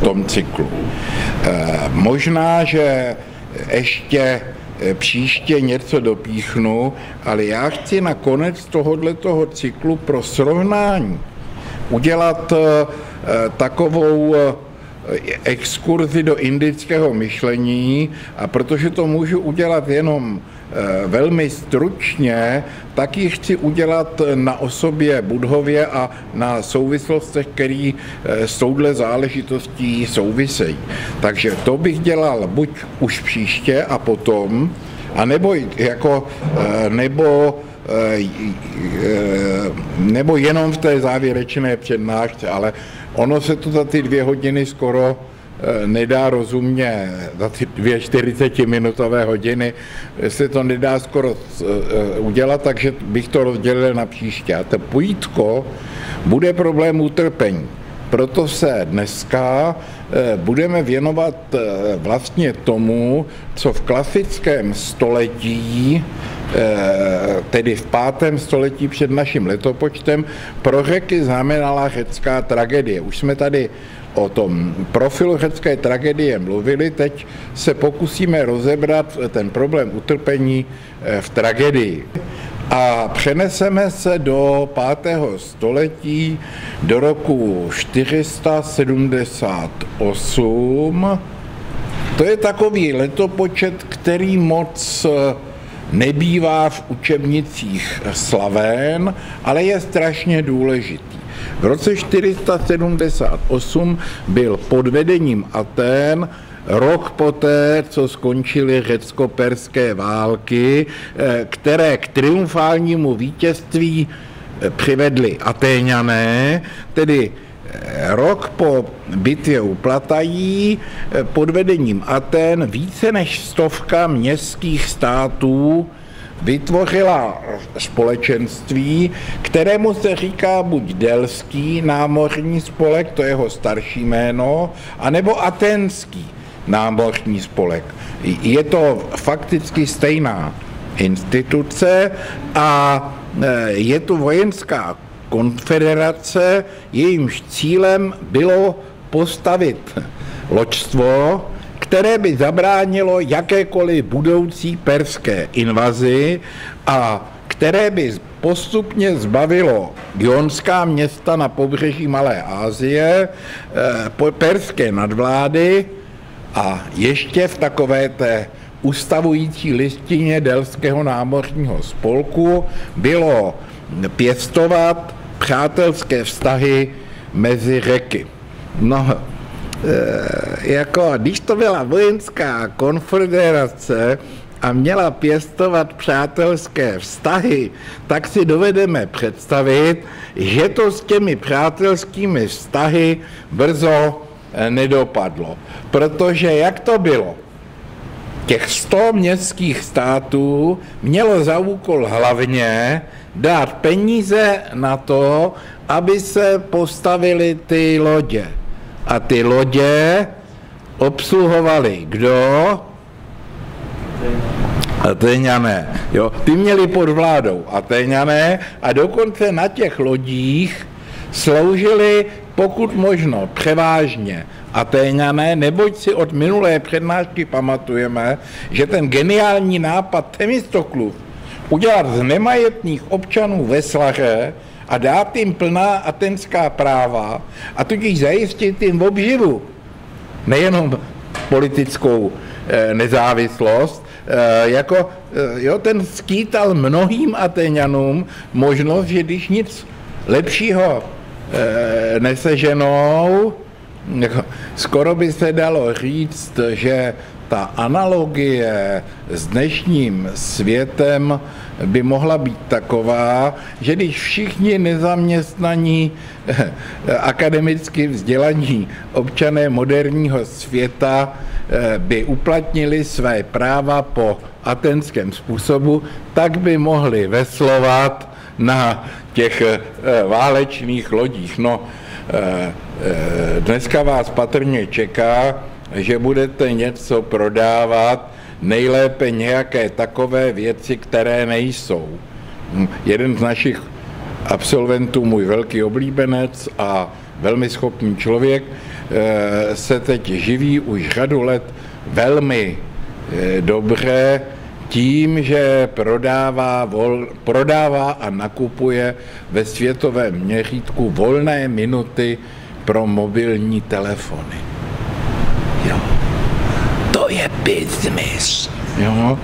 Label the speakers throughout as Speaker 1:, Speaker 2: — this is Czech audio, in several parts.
Speaker 1: tom cyklu. Možná, že ještě příště něco dopíchnu, ale já chci na konec tohoto cyklu pro srovnání udělat takovou exkurzi do indického myšlení a protože to můžu udělat jenom eh, velmi stručně, tak ji chci udělat na osobě Budhově a na souvislostech, které eh, s touhle záležitostí souvisejí. Takže to bych dělal buď už příště a potom, a nebo jako, eh, nebo nebo jenom v té závěrečné přednášce, ale Ono se to za ty dvě hodiny skoro eh, nedá rozumně, za ty dvě 40-minutové hodiny se to nedá skoro eh, udělat, takže bych to rozdělil na příště. A to pojítko bude problém utrpení. Proto se dneska eh, budeme věnovat vlastně tomu, co v klasickém století Eh, tedy v pátém století před naším letopočtem, pro řeky znamenala řecká tragédie. Už jsme tady o tom profilu řecké tragédie mluvili, teď se pokusíme rozebrat ten problém utrpení eh, v tragédii. A přeneseme se do pátého století, do roku 478. To je takový letopočet, který moc eh, nebývá v učebnicích slavén, ale je strašně důležitý. V roce 478 byl pod vedením Atén rok poté, co skončily řecko-perské války, eh, které k triumfálnímu vítězství eh, přivedli Atéňané, tedy rok po bitvě u Platají eh, pod vedením Aten více než stovka městských států vytvořila společenství, kterému se říká buď Delský námořní spolek, to je jeho starší jméno, anebo Atenský námořní spolek. Je to fakticky stejná instituce a eh, je tu vojenská konfederace, jejímž cílem bylo postavit loďstvo, které by zabránilo jakékoliv budoucí perské invazi a které by postupně zbavilo jonská města na pobřeží Malé Asie, eh, perské nadvlády a ještě v takové té ustavující listině Delského námořního spolku bylo pěstovat přátelské vztahy mezi řeky. No, jako když to byla vojenská konfederace a měla pěstovat přátelské vztahy, tak si dovedeme představit, že to s těmi přátelskými vztahy brzo e, nedopadlo. Protože jak to bylo? Těch 100 městských států mělo za úkol hlavně dát peníze na to, aby se postavily ty lodě. A ty lodě obsluhovali kdo? Atéňané. Jo, ty měli pod vládou Atéňané a dokonce na těch lodích sloužili pokud možno převážně Atéňané, neboť si od minulé přednášky pamatujeme, že ten geniální nápad Temistoklův udělat z nemajetných občanů veslaře a dát jim plná atenská práva a tudíž zajistit jim obživu, nejenom politickou eh, nezávislost, eh, jako eh, jo, ten skýtal mnohým Ateňanům možnost, že když nic lepšího neseženou, jako, skoro by se dalo říct, že ta analogie s dnešním světem by mohla být taková, že když všichni nezaměstnaní eh, akademicky vzdělaní občané moderního světa eh, by uplatnili své práva po atenském způsobu, tak by mohli veslovat na těch eh, válečných lodích. No, dneska vás patrně čeká, že budete něco prodávat, nejlépe nějaké takové věci, které nejsou. Jeden z našich absolventů, můj velký oblíbenec a velmi schopný člověk, se teď živí už řadu let velmi dobře tím, že prodává, vol, prodává a nakupuje ve světovém měřítku volné minuty pro mobilní telefony. To je biznis. Jo.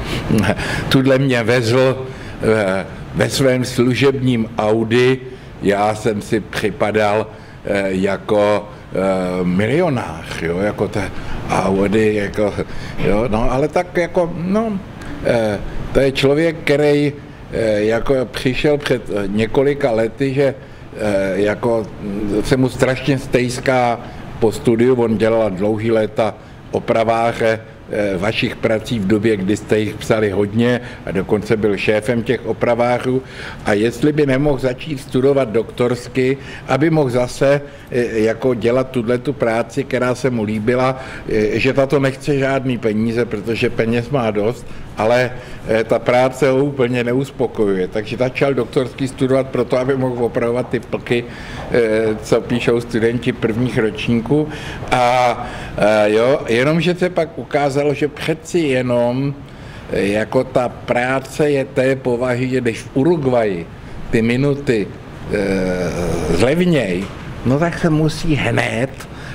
Speaker 1: Tudle mě vezl eh, ve svém služebním Audi, já jsem si připadal eh, jako eh, milionář, jo, jako ta Audi, jako, jo, no, ale tak jako, no, to je člověk, který jako přišel před několika lety, že jako se mu strašně stejská po studiu, on dělal dlouhý léta opraváře Eh, vašich prací v době, kdy jste jich psali hodně a dokonce byl šéfem těch opravářů. A jestli by nemohl začít studovat doktorsky, aby mohl zase eh, jako dělat tuhle tu práci, která se mu líbila, eh, že tato nechce žádný peníze, protože peněz má dost, ale ta práce ho úplně neuspokojuje. Takže začal doktorský studovat proto, aby mohl opravovat ty plky, co píšou studenti prvních ročníků. A jo, jenomže se pak ukázalo, že přeci jenom eh, jako ta práce je té povahy, že když v Uruguayi ty minuty e, zlevněj, no tak se musí hned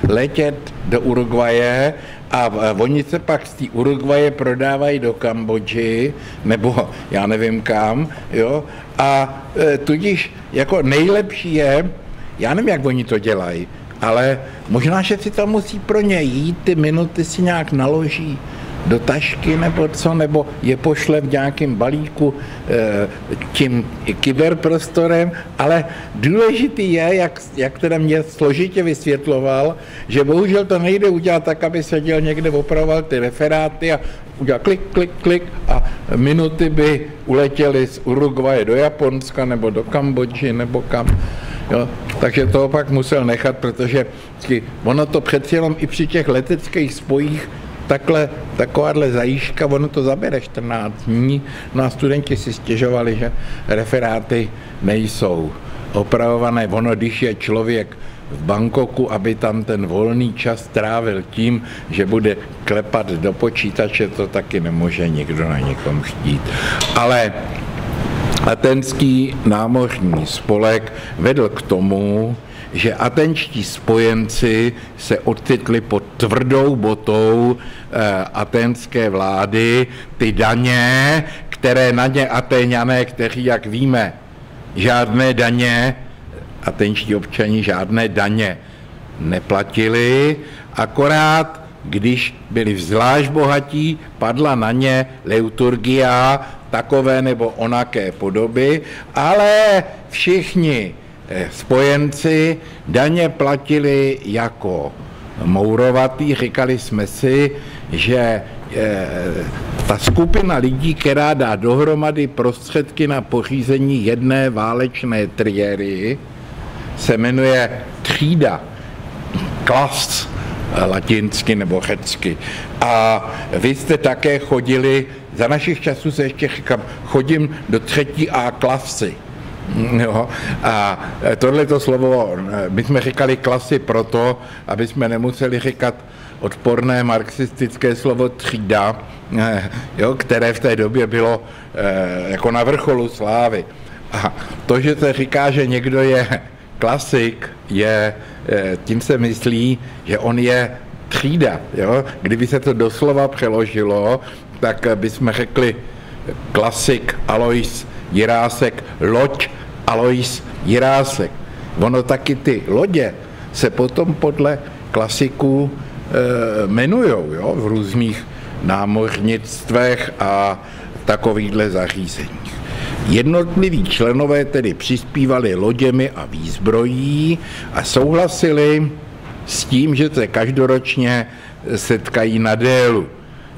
Speaker 1: letět do Uruguaje a oni se pak z té Uruguaje prodávají do Kambodži, nebo já nevím kam, jo, a e, tudíž jako nejlepší je, já nevím, jak oni to dělají, ale možná, že si to musí pro ně jít, ty minuty si nějak naloží do tašky nebo co, nebo je pošle v nějakém balíku e, tím kyberprostorem, ale důležitý je, jak, jak teda mě složitě vysvětloval, že bohužel to nejde udělat tak, aby seděl někde, opravoval ty referáty a udělal klik, klik, klik a minuty by uletěly z Uruguaje do Japonska nebo do Kambodži nebo kam. Jo, takže to pak musel nechat, protože ono to přeci jenom i při těch leteckých spojích takhle, takováhle zajížka, ono to zabere 14 dní. No a studenti si stěžovali, že referáty nejsou opravované. Ono, když je člověk v Bangkoku, aby tam ten volný čas trávil tím, že bude klepat do počítače, to taky nemůže nikdo na někom chtít. Ale Atenský námořní spolek vedl k tomu, že atenčtí spojenci se odcitli pod tvrdou botou eh, atenské vlády, ty daně, které na ně Atéňané, kteří, jak víme, žádné daně, atenčtí občani žádné daně neplatili, akorát když byli zvlášť bohatí, padla na ně leuturgia, takové nebo onaké podoby, ale všichni spojenci daně platili jako mourovatý. Říkali jsme si, že eh, ta skupina lidí, která dá dohromady prostředky na pořízení jedné válečné triéry, se jmenuje třída, klas eh, latinsky nebo řecky. A vy jste také chodili za našich časů se ještě říkám, chodím do třetí A klasy. Jo. A tohle to slovo, my jsme říkali klasy proto, aby jsme nemuseli říkat odporné marxistické slovo třída, jo, které v té době bylo eh, jako na vrcholu slávy. A to, že se říká, že někdo je klasik, je, eh, tím se myslí, že on je třída. Jo? Kdyby se to doslova přeložilo, tak bychom řekli klasik Alois Jirásek, loď Alois Jirásek. Ono taky ty lodě se potom podle klasiků e, jmenujou jo, v různých námořnictvech a takovýchhle zařízeních. Jednotliví členové tedy přispívali loděmi a výzbrojí a souhlasili s tím, že se každoročně setkají na délu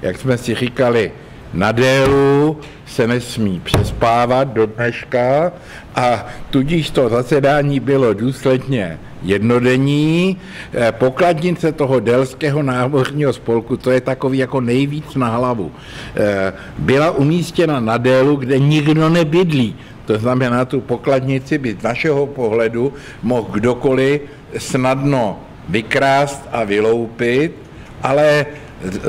Speaker 1: jak jsme si říkali, na délu se nesmí přespávat do dneška a tudíž to zasedání bylo důsledně jednodenní. Eh, pokladnice toho Delského námořního spolku, to je takový jako nejvíc na hlavu, eh, byla umístěna na délu, kde nikdo nebydlí. To znamená, tu pokladnici by z našeho pohledu mohl kdokoliv snadno vykrást a vyloupit, ale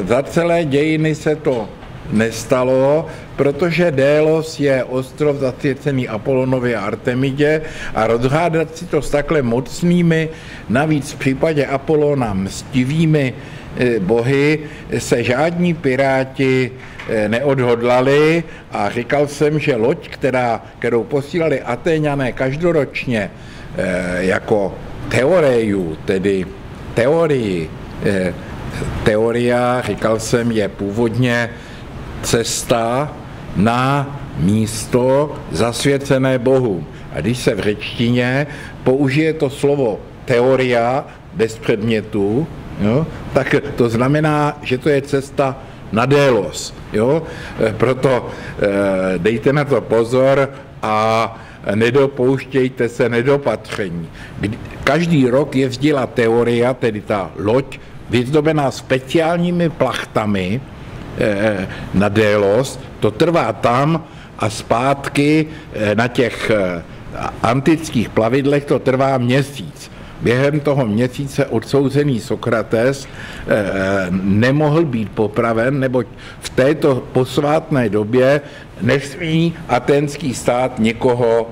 Speaker 1: za celé dějiny se to nestalo, protože Délos je ostrov zasvěcený Apolonovi a Artemidě a rozhádat si to s takhle mocnými, navíc v případě Apolona mstivými eh, bohy se žádní piráti eh, neodhodlali a říkal jsem, že loď, která, kterou posílali Atéňané každoročně eh, jako teoreju, tedy teorii, teoria, říkal jsem, je původně cesta na místo zasvěcené Bohu. A když se v řečtině použije to slovo teoria bez předmětu, jo, tak to znamená, že to je cesta na délos. Jo? E, proto e, dejte na to pozor a nedopouštějte se nedopatření. Každý rok jezdila teoria, tedy ta loď, vyzdobená speciálními plachtami, Eh, na Délos, to trvá tam a zpátky eh, na těch eh, antických plavidlech to trvá měsíc. Během toho měsíce odsouzený Sokrates nemohl být popraven, neboť v této posvátné době nesmí atenský stát někoho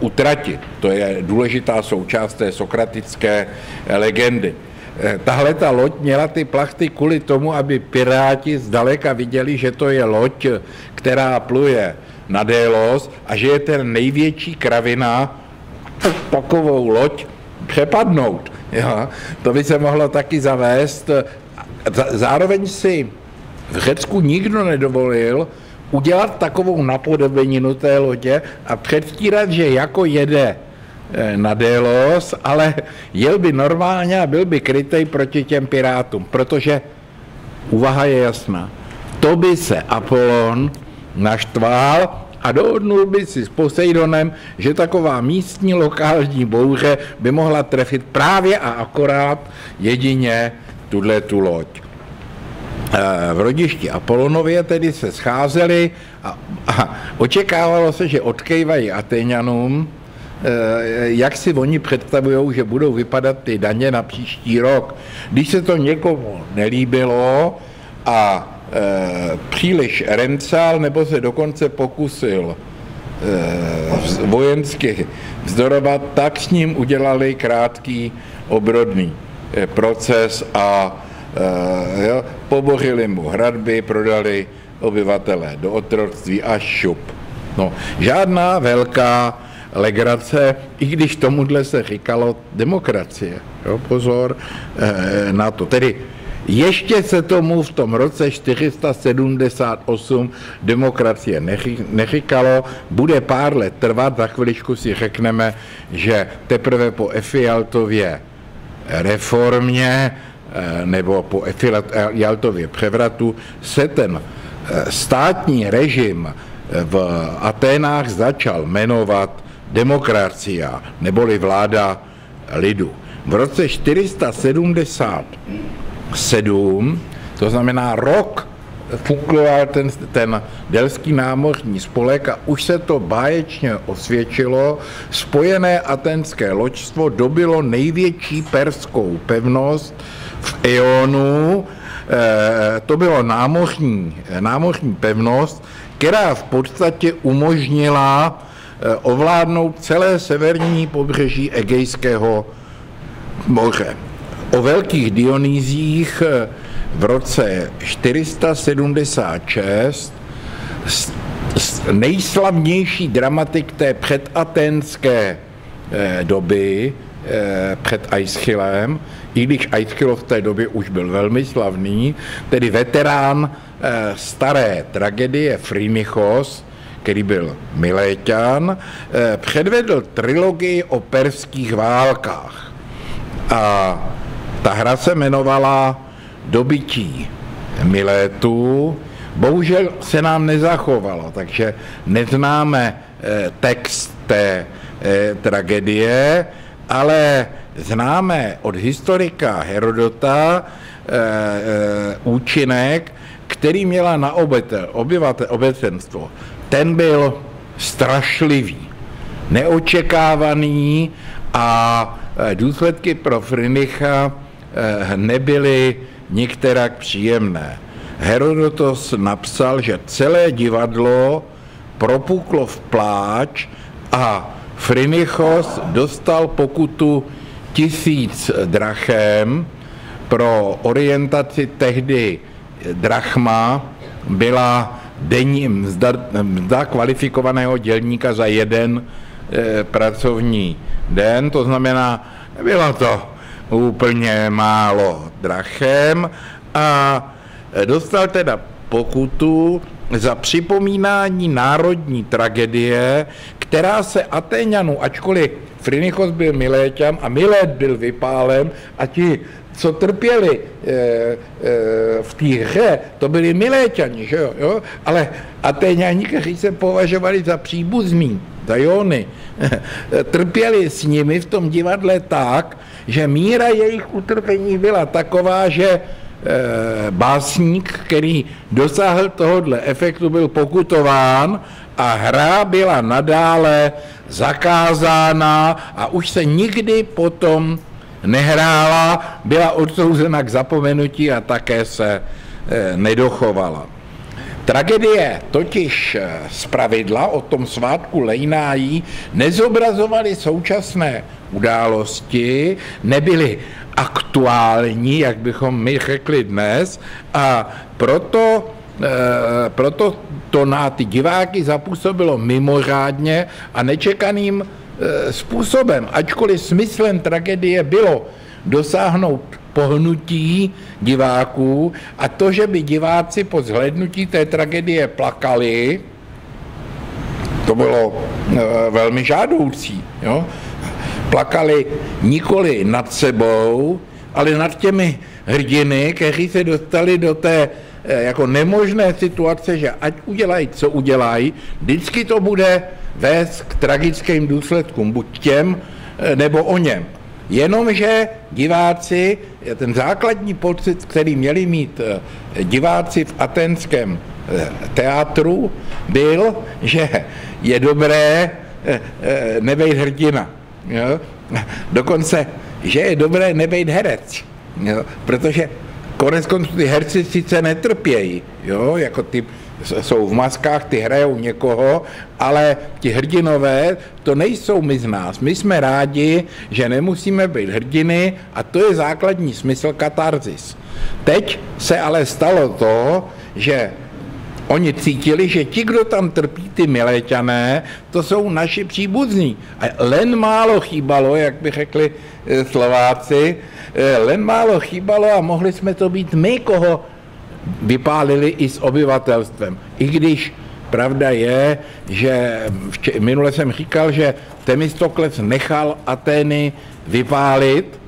Speaker 1: utratit. To je důležitá součást té sokratické legendy. Eh, tahle ta loď měla ty plachty kvůli tomu, aby piráti zdaleka viděli, že to je loď, která pluje na Délos a že je ten největší kravina takovou loď přepadnout. Jo? To by se mohlo taky zavést. Zároveň si v Řecku nikdo nedovolil udělat takovou napodobeninu té lodě a předstírat, že jako jede na Delos, ale jel by normálně a byl by krytej proti těm pirátům, protože úvaha je jasná. To by se Apollon naštval a dohodnul by si s Poseidonem, že taková místní lokální bouře by mohla trefit právě a akorát jedině tuhle tu loď. Eh, v rodišti Apolonově tedy se scházeli a, a očekávalo se, že odkejvají Ateňanům, Eh, jak si oni představují, že budou vypadat ty daně na příští rok. Když se to někomu nelíbilo a e, příliš rencal nebo se dokonce pokusil e, vojensky vzdorovat, tak s ním udělali krátký obrodný proces a jo, pobořili mu hradby, prodali obyvatele do otroctví a šup. No, žádná velká legrace, i když tomuhle se říkalo demokracie. Jo, pozor eh, na to. Tedy ještě se tomu v tom roce 478 demokracie neříkalo, bude pár let trvat, za chviličku si řekneme, že teprve po Efialtově reformě eh, nebo po Efialtově převratu se ten eh, státní režim v Aténách začal jmenovat demokracia, neboli vláda lidu. V roce 477, to znamená rok, fungoval ten, ten delský námořní spolek a už se to báječně osvědčilo. Spojené atenské loďstvo dobilo největší perskou pevnost v Ionu. E, to bylo námořní, námořní pevnost, která v podstatě umožnila Eh, ovládnout celé severní pobřeží Egejského moře. O velkých Dionýzích eh, v roce 476 nejslavnější dramatik té předatenské eh, doby, před Aischylem, i když Aischyl v té době už byl velmi slavný, tedy veterán staré tragedie Frimichos, který byl Miléťan, eh, předvedl trilogii o perských válkách. A ta hra se jmenovala Dobytí Milétů. Bohužel se nám nezachovalo, takže neznáme eh, text té eh, tragedie, ale známe od historika Herodota účinek, který měla na obytel, obyvatel, obecenstvo ten byl strašlivý, neočekávaný a důsledky pro Frinicha nebyly nikterak příjemné. Herodotos napsal, že celé divadlo propuklo v pláč a Frinichos dostal pokutu tisíc drachem pro orientaci tehdy drachma byla denní mzda, mzda kvalifikovaného dělníka za jeden e, pracovní den, to znamená, bylo to úplně málo drachem a dostal teda pokutu za připomínání národní tragedie, která se Atéňanů, ačkoliv Frinichos byl Miléťan a Milet byl vypálen a ti, co trpěli e, e, v té hře, to byli Miléťani, že jo? jo? Ale Atéňani, kteří se považovali za příbuzní, za Jony, trpěli s nimi v tom divadle tak, že míra jejich utrpení byla taková, že Eh, básník, který dosáhl tohohle efektu, byl pokutován a hra byla nadále zakázána a už se nikdy potom nehrála, byla odsouzena k zapomenutí a také se eh, nedochovala. Tragedie totiž eh, z pravidla o tom svátku Lejnájí nezobrazovaly současné události, nebyly aktuální, jak bychom my řekli dnes, a proto, e, proto to na ty diváky zapůsobilo mimořádně a nečekaným způsobem. Ačkoliv smyslem tragédie bylo dosáhnout pohnutí diváků a to, že by diváci po zhlednutí té tragédie plakali, to bylo e, velmi žádoucí. Jo? plakali nikoli nad sebou, ale nad těmi hrdiny, kteří se dostali do té eh, jako nemožné situace, že ať udělají, co udělají, vždycky to bude vést k tragickým důsledkům, buď těm, eh, nebo o něm. Jenomže diváci, ten základní pocit, který měli mít eh, diváci v atenském teátru, byl, že je dobré nebejt hrdina. Dokonce, že je dobré nebejt herec, protože konec konců ty herci sice netrpějí, jo? jako ty jsou v maskách, ty hrajou někoho, ale ti hrdinové, to nejsou my z nás. My jsme rádi, že nemusíme být hrdiny a to je základní smysl katarzis. Teď se ale stalo to, že Oni cítili, že ti, kdo tam trpí, ty miléťané, to jsou naši příbuzní. A len málo chýbalo, jak by řekli eh, Slováci, eh, len málo chýbalo a mohli jsme to být my, koho vypálili i s obyvatelstvem. I když pravda je, že minule jsem říkal, že Temistokles nechal Atény vypálit,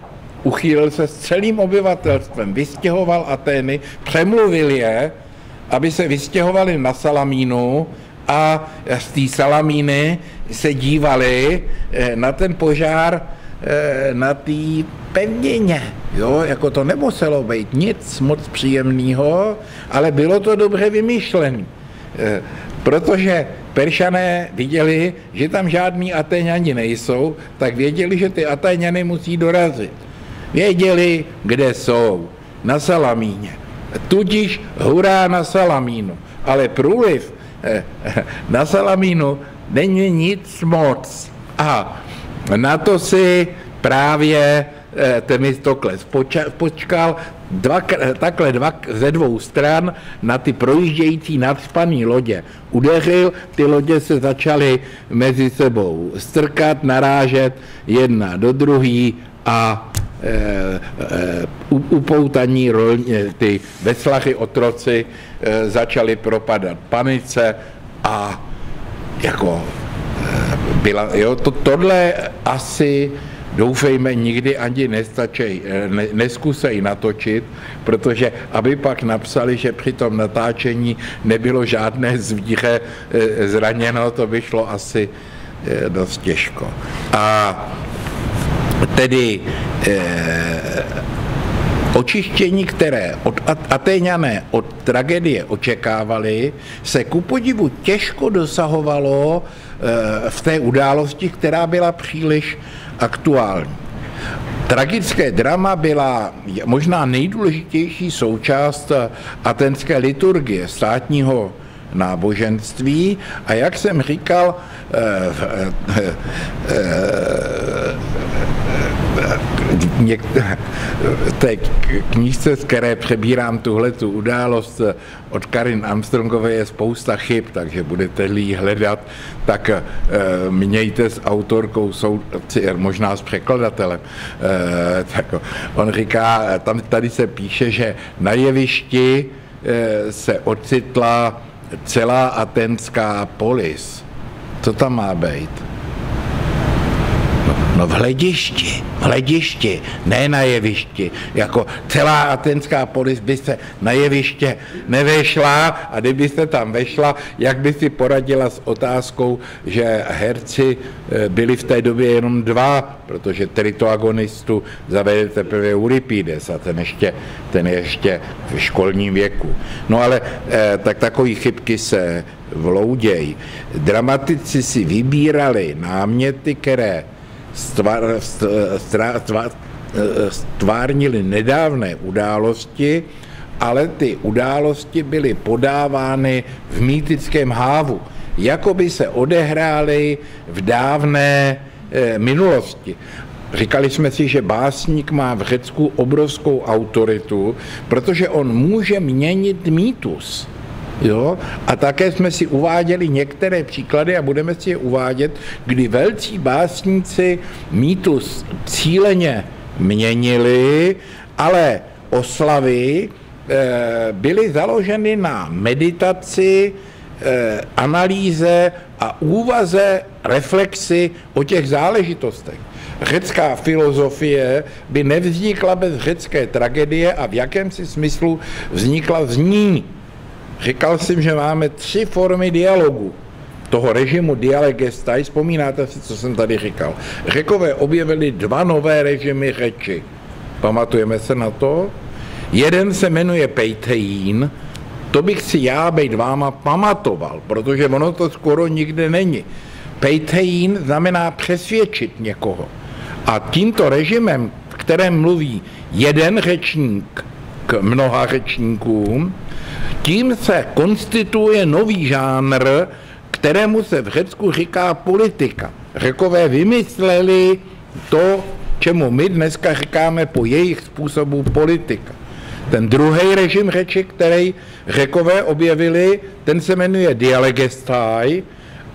Speaker 1: uchýlil se s celým obyvatelstvem, vystěhoval Atény, přemluvil je, aby se vystěhovali na Salamínu a z té Salamíny se dívali eh, na ten požár na té pevnině. Jo, jako to nemuselo být nic moc příjemného, ale bylo to dobře vymýšlené. Eh, protože Peršané viděli, že tam žádní Atéňani nejsou, tak věděli, že ty Atéňany musí dorazit. Věděli, kde jsou. Na Salamíně tudíž hurá na Salamínu. Ale průliv eh, na Salamínu není nic moc. A na to si právě eh, Temistokles počkal dva, takhle dva, ze dvou stran na ty projíždějící nadspané lodě. Udeřil, ty lodě se začaly mezi sebou strkat, narážet jedna do druhý a Eh, eh, upoutaní rolně, ty veslachy otroci eh, začali propadat panice a jako byla, jo, to, tohle asi doufejme, nikdy ani nestačej, ne, neskusej natočit, protože aby pak napsali, že při tom natáčení nebylo žádné zvíře zraněno, to by šlo asi dost těžko. A tedy eh, očištění, které od Atéňané od tragédie očekávali, se ku podivu těžko dosahovalo eh, v té události, která byla příliš aktuální. tragické drama byla možná nejdůležitější součást atenské liturgie, státního náboženství a jak jsem říkal, eh, eh, eh, té knížce, z které přebírám tuhle tu událost od Karin Armstrongové je spousta chyb, takže budete-li hledat, tak mějte s autorkou, možná s překladatelem. Tak on říká, tam tady se píše, že na jevišti se ocitla celá atenská polis. Co tam má být? No v hledišti, v hledišti, ne na jevišti. Jako celá atenská polis by se na jeviště nevešla a kdybyste tam vešla, jak by si poradila s otázkou, že herci eh, byli v té době jenom dva, protože teritoagonistu zavede teprve Euripides a ten ještě, ten ještě v školním věku. No ale eh, tak takový chybky se vlouděj. Dramatici si vybírali náměty, které stvar, stvár, stvár, stvárnili nedávné události, ale ty události byly podávány v mýtickém hávu, jako by se odehrály v dávné eh, minulosti. Říkali jsme si, že básník má v Řecku obrovskou autoritu, protože on může měnit mýtus. Jo? A také jsme si uváděli některé příklady a budeme si je uvádět, kdy velcí básníci mýtus cíleně měnili, ale oslavy e, byly založeny na meditaci, e, analýze a úvaze, reflexy o těch záležitostech. Řecká filozofie by nevznikla bez řecké tragédie a v jakémsi smyslu vznikla z ní. Říkal jsem, že máme tři formy dialogu toho režimu dialegestaj, vzpomínáte si, co jsem tady říkal. Řekové objevili dva nové režimy řeči. Pamatujeme se na to? Jeden se jmenuje Pejtejín, to bych si já být váma pamatoval, protože ono to skoro nikde není. Pejtejín znamená přesvědčit někoho. A tímto režimem, kterém mluví jeden řečník k mnoha řečníkům, tím se konstituje nový žánr, kterému se v Řecku říká politika. Řekové vymysleli to, čemu my dneska říkáme po jejich způsobu politika. Ten druhý režim řeči, který Řekové objevili, ten se jmenuje dialegestai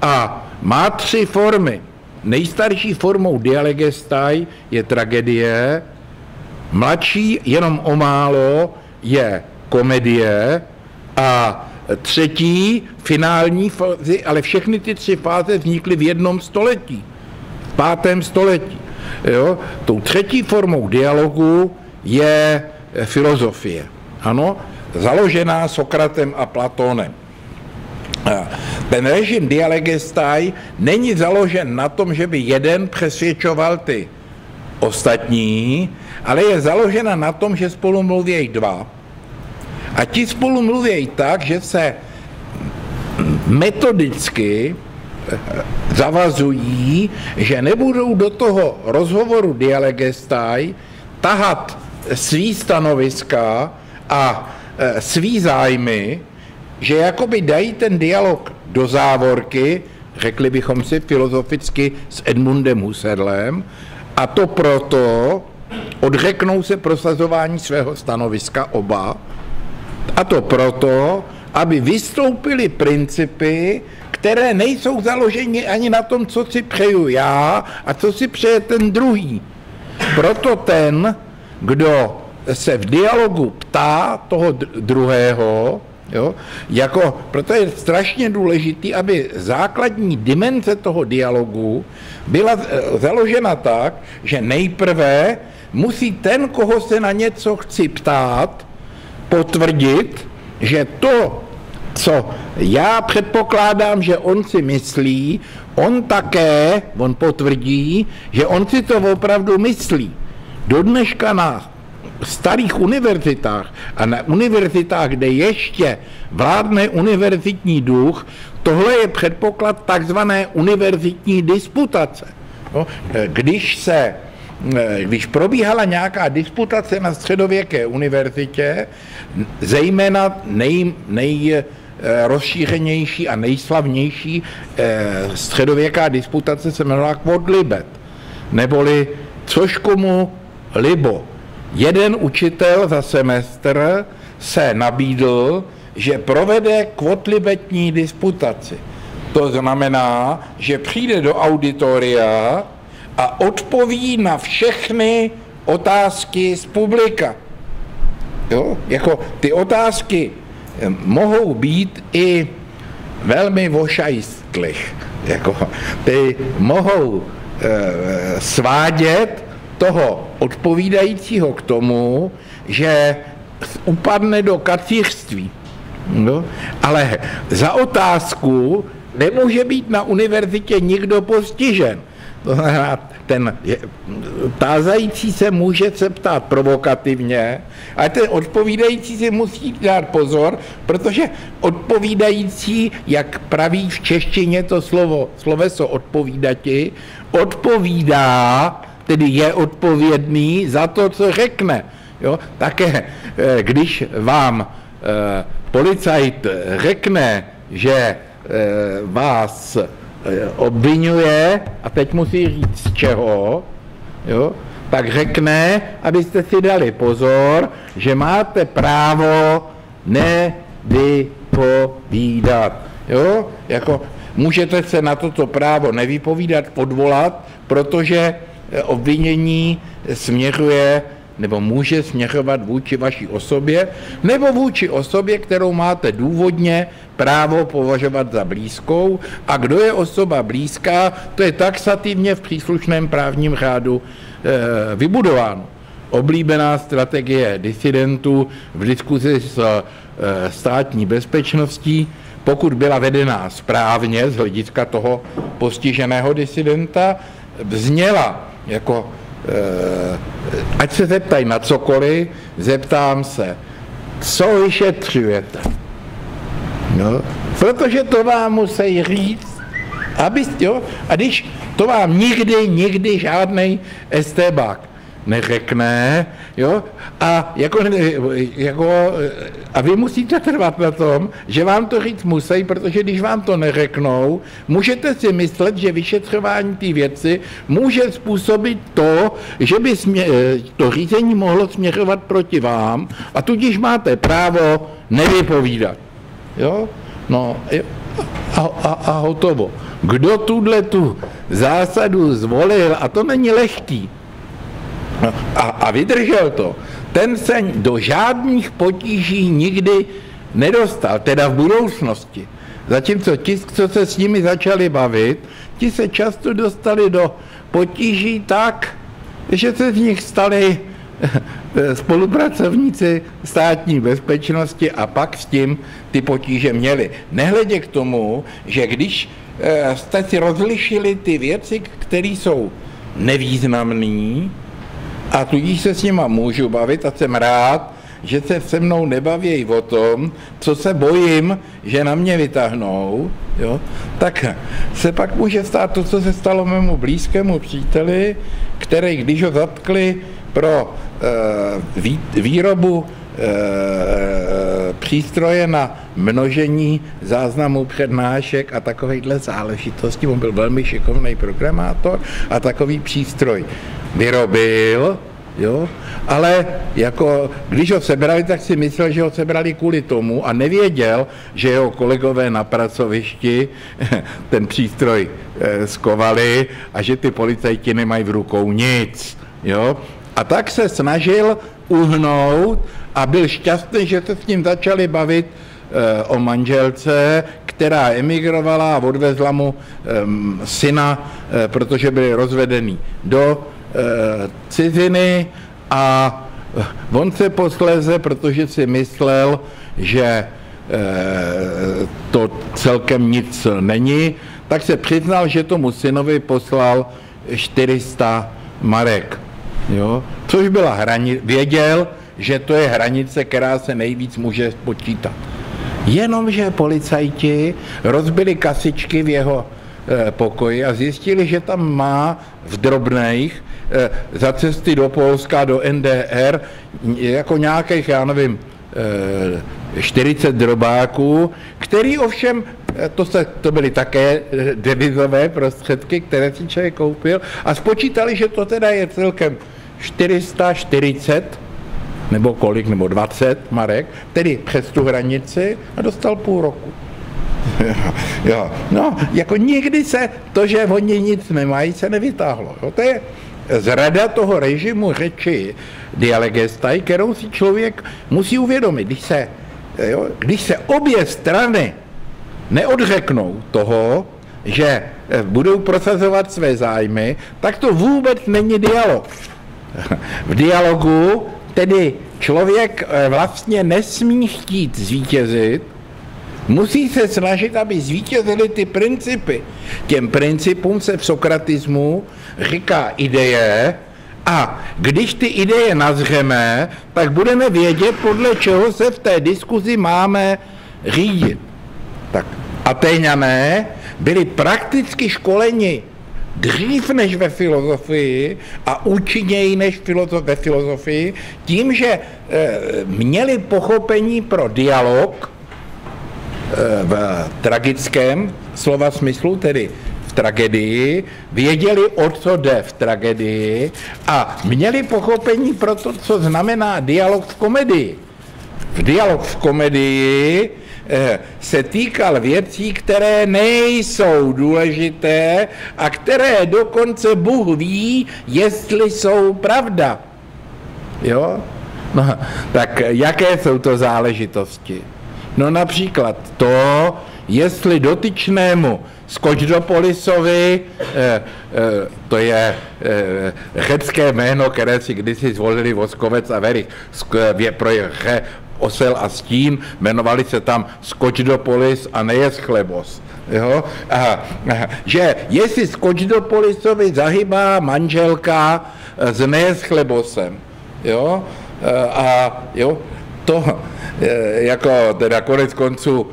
Speaker 1: a má tři formy. Nejstarší formou dialegestai je tragedie, mladší jenom o málo je komedie a třetí, finální fázi, ale všechny ty tři fáze vznikly v jednom století, v pátém století. Jo? Tou třetí formou dialogu je filozofie. Ano, založená Sokratem a Platónem. Ten režim dialegestaj není založen na tom, že by jeden přesvědčoval ty ostatní, ale je založena na tom, že spolu mluví dva a ti spolu mluví tak, že se metodicky eh, zavazují, že nebudou do toho rozhovoru dialegestaj tahat svý stanoviska a eh, svý zájmy, že jakoby dají ten dialog do závorky, řekli bychom si filozoficky s Edmundem Husserlem, a to proto odřeknou se prosazování svého stanoviska oba, a to proto, aby vystoupily principy, které nejsou založeny ani na tom, co si přeju já a co si přeje ten druhý. Proto ten, kdo se v dialogu ptá toho druhého, jo, jako, proto je strašně důležitý, aby základní dimenze toho dialogu byla založena tak, že nejprve musí ten, koho se na něco chci ptát, potvrdit, že to, co já předpokládám, že on si myslí, on také, on potvrdí, že on si to opravdu myslí. Do dneška na starých univerzitách a na univerzitách, kde ještě vládne univerzitní duch, tohle je předpoklad takzvané univerzitní disputace. No, když se eh, když probíhala nějaká disputace na středověké univerzitě, zejména nej, nej rozšířenější a nejslavnější středověká disputace se jmenovala Quodlibet, neboli což komu libo. Jeden učitel za semestr se nabídl, že provede kvotlibetní disputaci. To znamená, že přijde do auditoria a odpoví na všechny otázky z publika. Jo? Jako ty otázky eh, mohou být i velmi vošajstlich. Jako, ty mohou e, svádět toho odpovídajícího k tomu, že upadne do kacířství. No, ale za otázku nemůže být na univerzitě nikdo postižen. To znamená, ten tázající se může se ptát provokativně, ale ten odpovídající si musí dát pozor, protože odpovídající, jak praví v češtině to slovo, sloveso odpovídati, odpovídá, tedy je odpovědný za to, co řekne. Jo? Také eh, když vám eh, policajt řekne, že eh, vás obvinuje, a teď musí říct z čeho, jo, tak řekne, abyste si dali pozor, že máte právo nevypovídat. Jo? Jako můžete se na toto právo nevypovídat odvolat, protože obvinění směřuje nebo může směřovat vůči vaší osobě, nebo vůči osobě, kterou máte důvodně právo považovat za blízkou. A kdo je osoba blízká, to je taxativně v příslušném právním řádu e, vybudováno. Oblíbená strategie disidentů v diskuzi s e, státní bezpečností, pokud byla vedená správně z hlediska toho postiženého disidenta, vzněla jako ať se zeptají na cokoliv, zeptám se, co vyšetřujete. No, protože to vám musí říct, aby, jo, a když to vám nikdy, nikdy žádný estébák neřekne, jo, a, jako, jako, a vy musíte trvat na tom, že vám to říct musí, protože když vám to neřeknou, můžete si myslet, že vyšetřování té věci může způsobit to, že by smě, to řízení mohlo směřovat proti vám a tudíž máte právo nevypovídat. Jo? No, a, a, a hotovo. Kdo tuhle tu zásadu zvolil, a to není lehký, a, a vydržel to, ten se do žádných potíží nikdy nedostal, teda v budoucnosti. Zatímco ti, co se s nimi začali bavit, ti se často dostali do potíží tak, že se z nich stali spolupracovníci státní bezpečnosti a pak s tím ty potíže měli. Nehledě k tomu, že když eh, jste si rozlišili ty věci, které jsou nevýznamné, a tudíž se s nima můžu bavit a jsem rád, že se se mnou nebavějí o tom, co se bojím, že na mě vytáhnou, jo, tak se pak může stát to, co se stalo mému blízkému příteli, který, když ho zatkli pro e, vý, výrobu e, přístroje na množení záznamů přednášek a takovýchhle záležitostí. On byl velmi šikovný programátor a takový přístroj vyrobil, jo, ale jako, když ho sebrali, tak si myslel, že ho sebrali kvůli tomu a nevěděl, že jeho kolegové na pracovišti ten přístroj e, skovali a že ty policajti nemají v rukou nic, jo. A tak se snažil uhnout a byl šťastný, že se s ním začali bavit e, o manželce, která emigrovala a odvezla mu e, syna, e, protože byli rozvedený do Eh, ciziny a on se posléze, protože si myslel, že eh, to celkem nic není, tak se přiznal, že tomu synovi poslal 400 marek. Jo? Což byla hranice, věděl, že to je hranice, která se nejvíc může počítat. Jenomže policajti rozbili kasičky v jeho eh, pokoji a zjistili, že tam má v drobných e, za cesty do Polska, do NDR, jako nějakých, já nevím, e, 40 drobáků, který ovšem, e, to, se, to byly také devizové prostředky, které si člověk koupil a spočítali, že to teda je celkem 440 nebo kolik, nebo 20 marek, tedy přes tu hranici a dostal půl roku. jo. No, jako nikdy se to, že oni nic nemají, se nevytáhlo. Jo. To je zrada toho režimu řeči dialegestaj, kterou si člověk musí uvědomit. Když se, jo, když se obě strany neodřeknou toho, že budou prosazovat své zájmy, tak to vůbec není dialog. V dialogu tedy člověk eh, vlastně nesmí chtít zvítězit, musí se snažit, aby zvítězily ty principy. Těm principům se v sokratismu říká ideje, a když ty ideje nazřeme, tak budeme vědět, podle čeho se v té diskuzi máme řídit. Tak Atéňané byli prakticky školeni dřív než ve filozofii a účinněji než filozof, ve filozofii, tím, že e, měli pochopení pro dialog e, v tragickém slova smyslu, tedy tragedii, věděli, o co jde v tragedii a měli pochopení pro to, co znamená dialog v komedii. V dialog v komedii Eh, se týkal věcí, které nejsou důležité a které dokonce Bůh ví, jestli jsou pravda. Jo? No, tak jaké jsou to záležitosti? No například to, jestli dotyčnému Skočdopolisovi, eh, eh, to je eh, řecké jméno, které si kdysi zvolili Voskovec a Verich, pro osel a stín, jmenovali se tam Skočdopolis a Nejeschlebos. Jo? A, a, že jestli Skočdopolisovi zahybá manželka s Nejeschlebosem, jo? Eh, a jo, to jako teda konec konců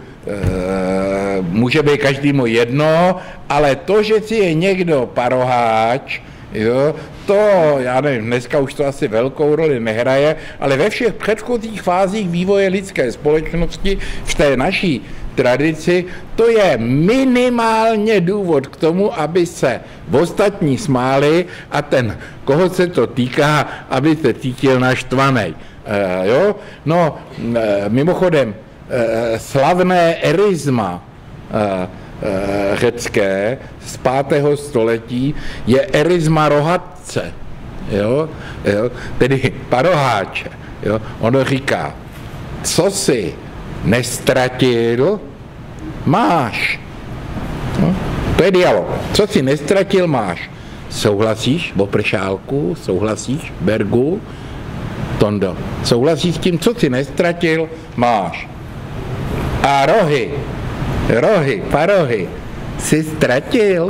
Speaker 1: může být každému jedno, ale to, že si je někdo paroháč, jo, to, já nevím, dneska už to asi velkou roli nehraje, ale ve všech předchozích fázích vývoje lidské společnosti v té naší tradici, to je minimálně důvod k tomu, aby se ostatní smáli a ten, koho se to týká, aby se cítil naštvaný. E, jo? No, e, mimochodem, slavné erizma, e, Eh, řecké z 5. století je erizma rohatce, jo? Jo? tedy paroháče. Jo? Ono říká, co si nestratil, máš. No? To je dialog. Co si nestratil, máš. Souhlasíš, Bopršálku, souhlasíš, Bergu, Tondo. Souhlasíš s tím, co si nestratil, máš. A rohy, rohy, parohy, si ztratil?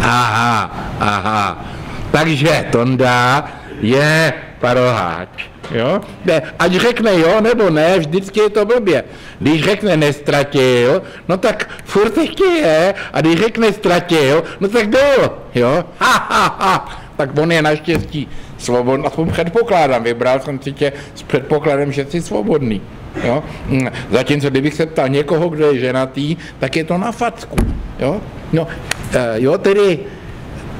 Speaker 1: Aha, aha. Takže Tonda je paroháč. Jo? Ne, ať řekne jo nebo ne, vždycky je to blbě. Když řekne nestratil, no tak furt ještě je, a když řekne ztratil, no tak byl, jo? Ha, ha, ha. Tak on je naštěstí svobodný, aspoň předpokládám, vybral jsem si tě s předpokladem, že jsi svobodný. Jo? Mm, zatímco kdybych se ptal někoho, kdo je ženatý, tak je to na facku. Jo? No, e, jo, tedy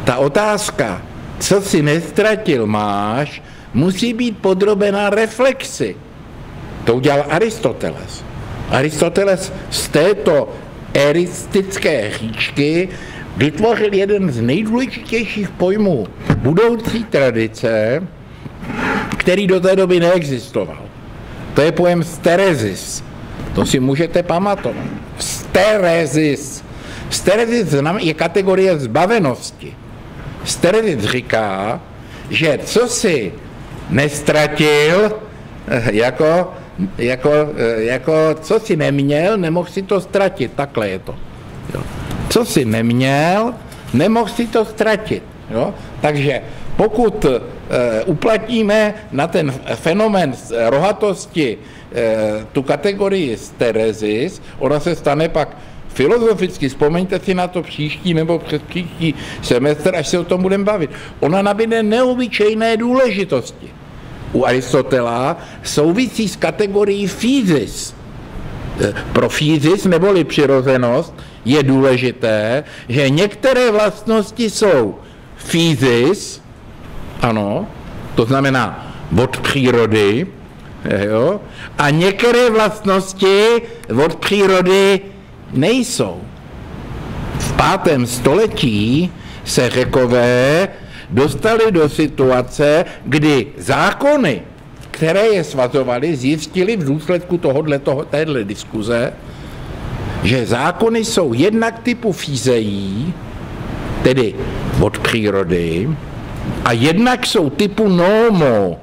Speaker 1: ta otázka, co si nestratil máš, musí být podrobená reflexi. To udělal Aristoteles. Aristoteles z této eristické říčky vytvořil jeden z nejdůležitějších pojmů budoucí tradice, který do té doby neexistoval. To je pojem sterezis. To si můžete pamatovat. Sterezis. Sterezis je kategorie zbavenosti. Sterezis říká, že co si nestratil, eh, jako, jako, eh, jako co si neměl, nemohl si to ztratit. Takhle je to. Jo. Co si neměl, nemohl si to ztratit. Jo? Takže pokud e, uplatníme na ten fenomén rohatosti e, tu kategorii steresis, ona se stane pak filozoficky, vzpomeňte si na to příští nebo přes příští semestr, až se o tom budeme bavit, ona nabíde neobyčejné důležitosti. U Aristotela souvisí s kategorií physis. E, pro physis neboli přirozenost je důležité, že některé vlastnosti jsou physis, ano, to znamená od přírody, jo, a některé vlastnosti od přírody nejsou. V pátém století se řekové dostali do situace, kdy zákony, které je svazovaly, zjistili v důsledku tohohle, toho, téhle diskuze, že zákony jsou jednak typu fízejí, tedy od přírody, a jednak jsou typu nomo.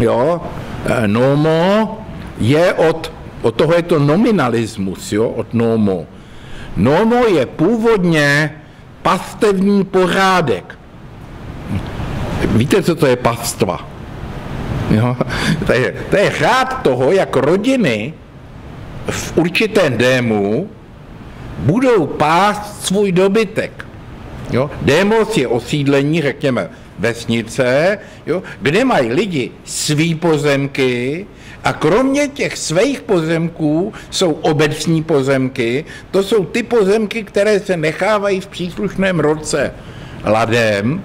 Speaker 1: Jo, e, nomo je od, od toho je to nominalismus, jo, od nomo. Nomo je původně pastevní pořádek. Víte, co to je pastva? Jo? To, je, to je řád toho, jak rodiny v určitém dému budou pást svůj dobytek. Jo? Démos je osídlení, řekněme, vesnice, jo? kde mají lidi svý pozemky a kromě těch svých pozemků jsou obecní pozemky. To jsou ty pozemky, které se nechávají v příslušném roce ladem,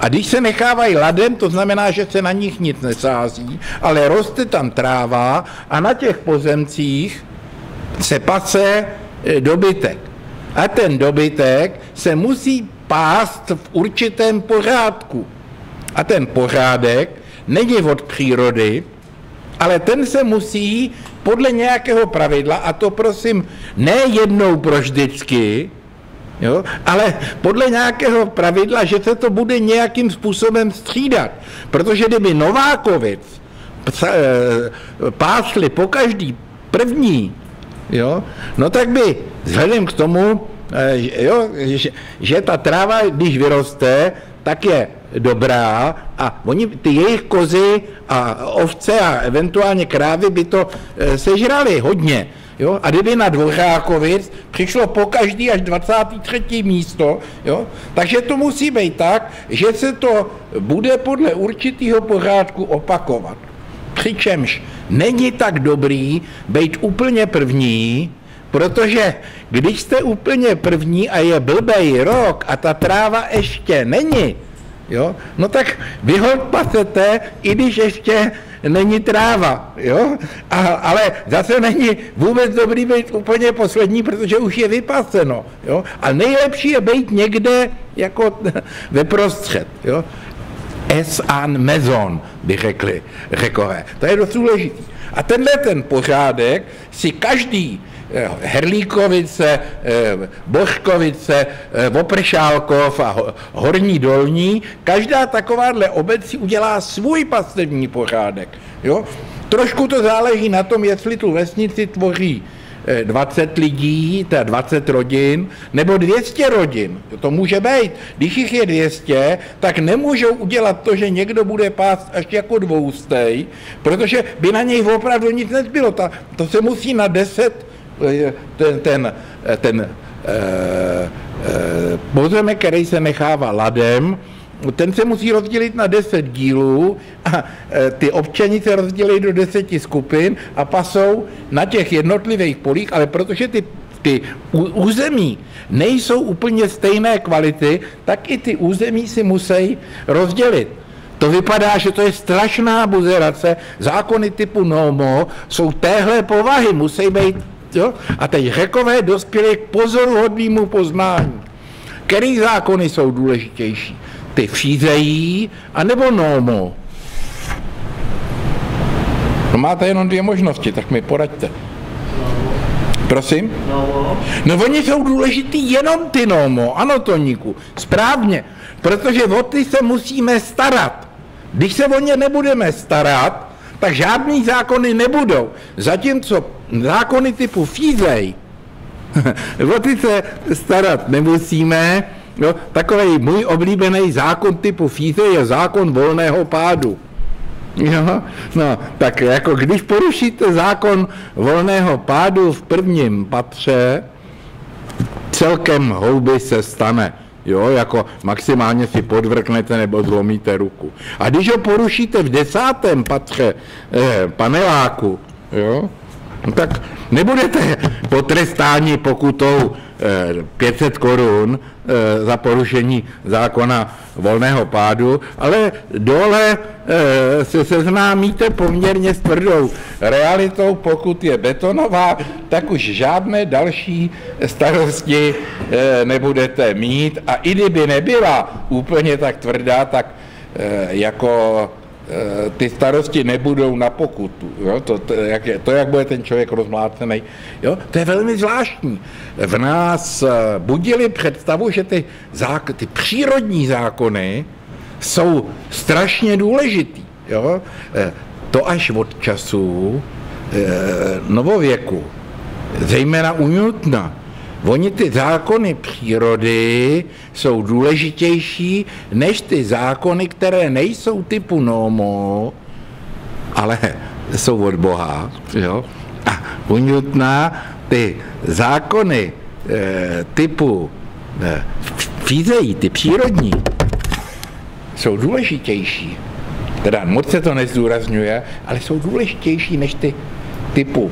Speaker 1: a když se nechávají ladem, to znamená, že se na nich nic nesází, ale roste tam tráva a na těch pozemcích se pase e, dobytek. A ten dobytek se musí pást v určitém pořádku. A ten pořádek není od přírody, ale ten se musí podle nějakého pravidla, a to prosím ne jednou pro vždycky, jo, ale podle nějakého pravidla, že se to bude nějakým způsobem střídat. Protože kdyby Novákovic e, pásli po každý první, jo, no tak by vzhledem k tomu, jo, že, že ta tráva, když vyroste, tak je dobrá a oni, ty jejich kozy a ovce a eventuálně krávy by to e, sežrali hodně. Jo? A kdyby na Dvořákovic přišlo po každý až 23. místo, jo? takže to musí být tak, že se to bude podle určitého pořádku opakovat. Přičemž není tak dobrý být úplně první, protože když jste úplně první a je blbej rok a ta tráva ještě není, jo, no tak vy ho pasete, i když ještě není tráva, jo? A, ale zase není vůbec dobrý být úplně poslední, protože už je vypaseno, jo? A nejlepší je být někde jako ve prostřed, jo? Es an maison, by řekli řekové. To je dost důležitý. A tenhle ten pořádek si každý Herlíkovice, eh, Božkovice, Vopršálkov eh, a Horní Dolní, každá takováhle obec si udělá svůj pastevní pořádek. Jo? Trošku to záleží na tom, jestli tu vesnici tvoří 20 lidí, teda 20 rodin, nebo 200 rodin. To může být. Když jich je 200, tak nemůžou udělat to, že někdo bude pást až jako dvoustej, protože by na něj opravdu nic nezbylo. Ta, to se musí na 10 ten, ten, ten eh, eh, pozemek, který se nechává ladem, ten se musí rozdělit na deset dílů a eh, ty občani se rozdělí do deseti skupin a pasou na těch jednotlivých polích, ale protože ty, ty území nejsou úplně stejné kvality, tak i ty území si musí rozdělit. To vypadá, že to je strašná buzerace. Zákony typu NOMO jsou téhle povahy, musí být Jo? A teď řekové dospěli k pozoruhodnému poznání. Který zákony jsou důležitější? Ty fízejí, anebo nomo? No máte jenom dvě možnosti, tak mi poraďte. Prosím? No oni jsou důležitý jenom ty nomo, ano Toníku, správně, protože o ty se musíme starat. Když se o ně nebudeme starat, tak žádný zákony nebudou. Zatímco zákony typu fízej, o ty se starat nemusíme, Jo, takový můj oblíbený zákon typu fíze je zákon volného pádu. Jo, no, tak jako když porušíte zákon volného pádu v prvním patře, celkem houby se stane. Jo, jako maximálně si podvrknete nebo zlomíte ruku. A když ho porušíte v desátém patře eh, paneláku, jo, tak nebudete potrestáni pokutou 500 korun eh, za porušení zákona volného pádu, ale dole eh, se seznámíte poměrně s tvrdou realitou, pokud je betonová, tak už žádné další starosti eh, nebudete mít. A i kdyby nebyla úplně tak tvrdá, tak jako Eh, ty starosti nebudou na pokutu. Jo? To, to, jak je, to, jak bude ten člověk rozmlácený, jo? to je velmi zvláštní. V nás eh, budili představu, že ty, zák- ty přírodní zákony jsou strašně důležitý. Jo? Eh, to až od času novověku, zejména u Newtona, Oni ty zákony přírody jsou důležitější než ty zákony, které nejsou typu nomo, ale jsou od Boha. Jo? A u Newtona ty zákony e, typu e, fízejí, ty přírodní, jsou důležitější. Teda moc se to nezdůrazňuje, ale jsou důležitější než ty typu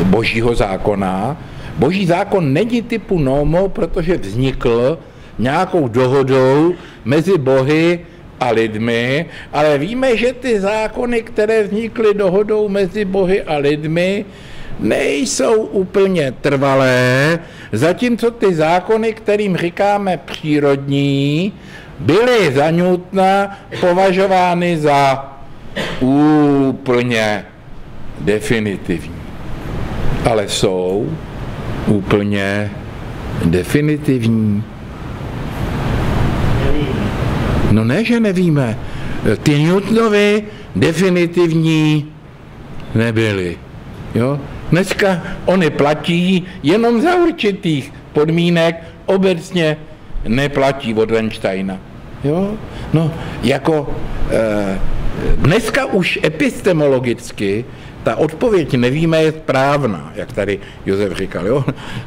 Speaker 1: e, božího zákona, Boží zákon není typu nomo, protože vznikl nějakou dohodou mezi bohy a lidmi, ale víme, že ty zákony, které vznikly dohodou mezi bohy a lidmi, nejsou úplně trvalé, zatímco ty zákony, kterým říkáme přírodní, byly za Newtona považovány za úplně definitivní. Ale jsou úplně definitivní? No ne, že nevíme. Ty Newtonovy definitivní nebyly. Jo? Dneska oni platí jenom za určitých podmínek, obecně neplatí od Einsteina. Jo? No, jako e, dneska už epistemologicky ta odpověď nevíme je správná, jak tady Josef říkal, jo?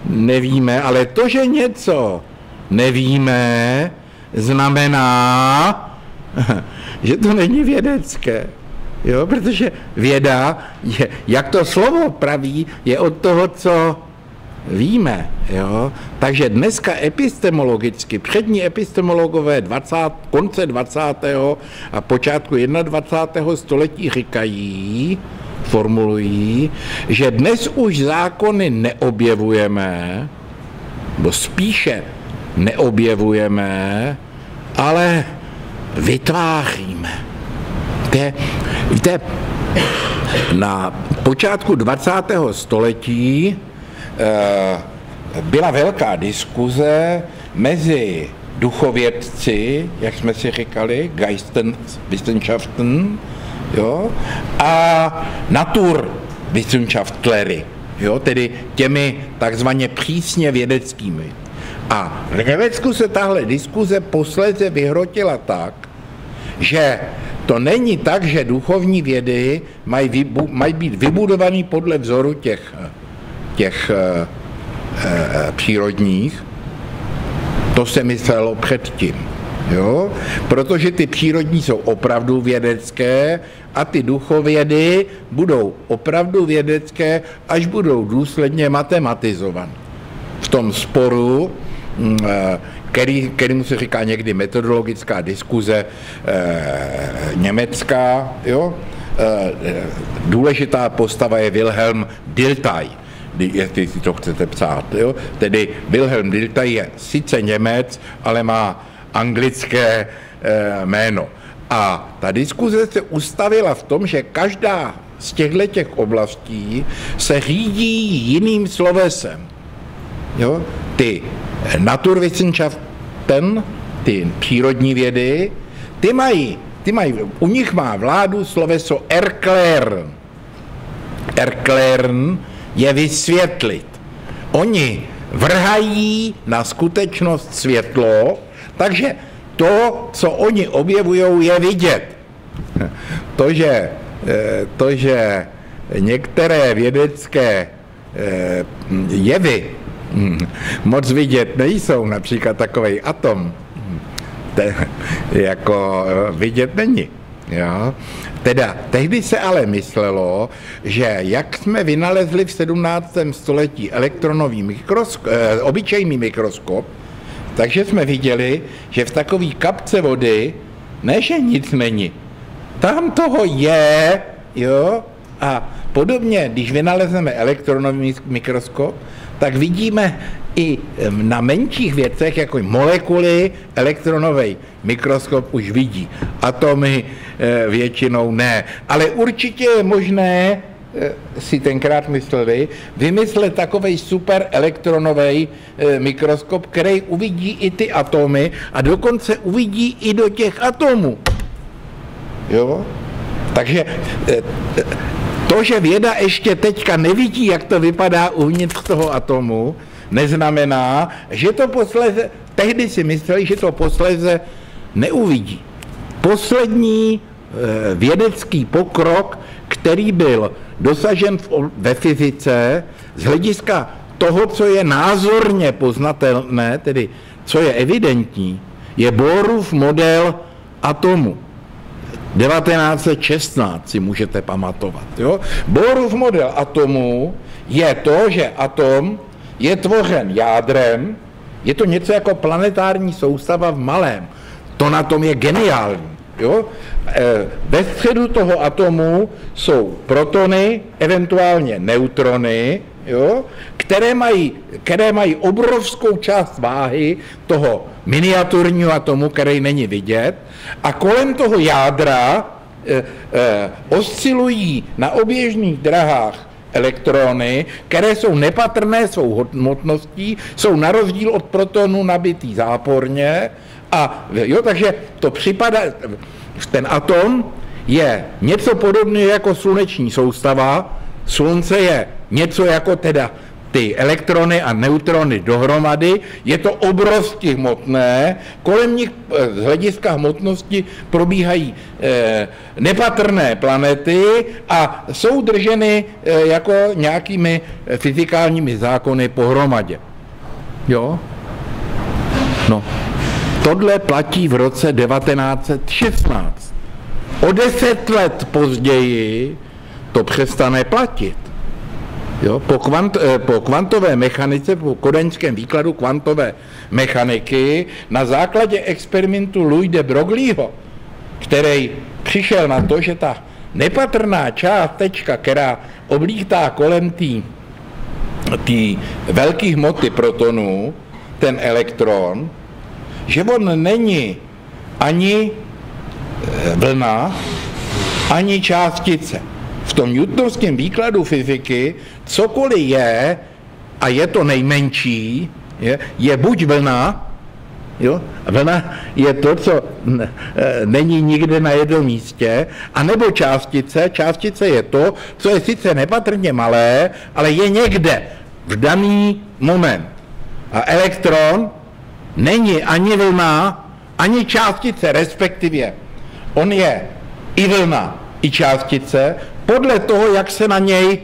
Speaker 1: Nevíme, ale to, že něco nevíme, znamená, že to není vědecké. Jo, protože věda, je, jak to slovo praví, je od toho, co víme. Jo? Takže dneska epistemologicky, přední epistemologové 20, konce 20. a počátku 21. století říkají, formulují, že dnes už zákony neobjevujeme, nebo spíše neobjevujeme, ale vytváříme. Víte, víte na počátku 20. století e, byla velká diskuze mezi duchovědci, jak jsme si říkali, Geisteswissenschaften, jo, a Naturwissenschaftlery, jo, tedy těmi takzvaně přísně vědeckými. A v Německu se tahle diskuze posledně vyhrotila tak, že to není tak, že duchovní vědy mají, vybu, mají být vybudovaný podle vzoru těch, těch e, e, přírodních, to se myslelo předtím. Jo? Protože ty přírodní jsou opravdu vědecké a ty duchovědy budou opravdu vědecké, až budou důsledně matematizované. V tom sporu, mm, eh, který, kterým se říká někdy metodologická diskuze e, německá, jo? E, důležitá postava je Wilhelm Dilthey, jestli si to chcete psát. Jo? Tedy Wilhelm Dilthey je sice Němec, ale má anglické e, jméno. A ta diskuze se ustavila v tom, že každá z těchto těch oblastí se řídí jiným slovesem. Jo? Ty Naturwissenschaften, ty přírodní vědy, ty mají, ty mají, u nich má vládu sloveso erklären. Erklären je vysvětlit. Oni vrhají na skutečnost světlo, takže to, co oni objevují, je vidět. To, že, to, že některé vědecké jevy hm, moc vidět nejsou, například takový atom, te, jako vidět není. Jo? Teda, tehdy se ale myslelo, že jak jsme vynalezli v 17. století elektronový mikroskop, eh, obyčejný mikroskop, takže jsme viděli, že v takový kapce vody ne, že nic není. Tam toho je, jo, a podobně, když vynalezneme elektronový mikroskop, tak vidíme i na menších věcech, jako molekuly, elektronový mikroskop už vidí. Atomy e, většinou ne. Ale určitě je možné, si tenkrát mysleli, vymyslet takový super elektronový e, mikroskop, který uvidí i ty atomy a dokonce uvidí i do těch atomů. Jo? Takže to, že věda ještě teďka nevidí, jak to vypadá uvnitř toho atomu, neznamená, že to posléze, tehdy si mysleli, že to posléze neuvidí. Poslední vědecký pokrok, který byl dosažen ve fyzice z hlediska toho, co je názorně poznatelné, tedy co je evidentní, je Bohrův model atomu. 1916 si můžete pamatovat. Jo? Bohrův model atomu je to, že atom je tvořen jádrem, je to něco jako planetární soustava v malém. To na tom je geniální. Jo? E, ve středu toho atomu jsou protony, eventuálně neutrony, jo? Které, mají, které mají obrovskou část váhy toho miniaturního atomu, který není vidět, a kolem toho jádra e, e, oscilují na oběžných drahách elektrony, které jsou nepatrné svou hmotností, jsou na rozdíl od protonu nabitý záporně a jo, takže to připadá, ten atom je něco podobného jako sluneční soustava, slunce je něco jako teda ty elektrony a neutrony dohromady, je to obrovsky hmotné, kolem nich eh, z hlediska hmotnosti probíhají eh, nepatrné planety a jsou drženy eh, jako nějakými fyzikálními zákony pohromadě. Jo? No, tohle platí v roce 1916. O deset let později to přestane platit. Jo, po, kvant, eh, po kvantové mechanice, po kodaňském výkladu kvantové mechaniky, na základě experimentu Louis de Broglieho, který přišel na to, že ta nepatrná část tečka, která oblítá kolem té velké hmoty protonů, ten elektron, že on není ani eh, vlna, ani částice. V tom newtonovském výkladu fyziky cokoliv je, a je to nejmenší, je, je buď vlna, Jo? Vlna je to, co e, není nikde na jednom místě, anebo částice. Částice je to, co je sice nepatrně malé, ale je někde v daný moment. A elektron není ani vlna, ani částice, respektive on je i vlna, i částice, podle toho, jak se na něj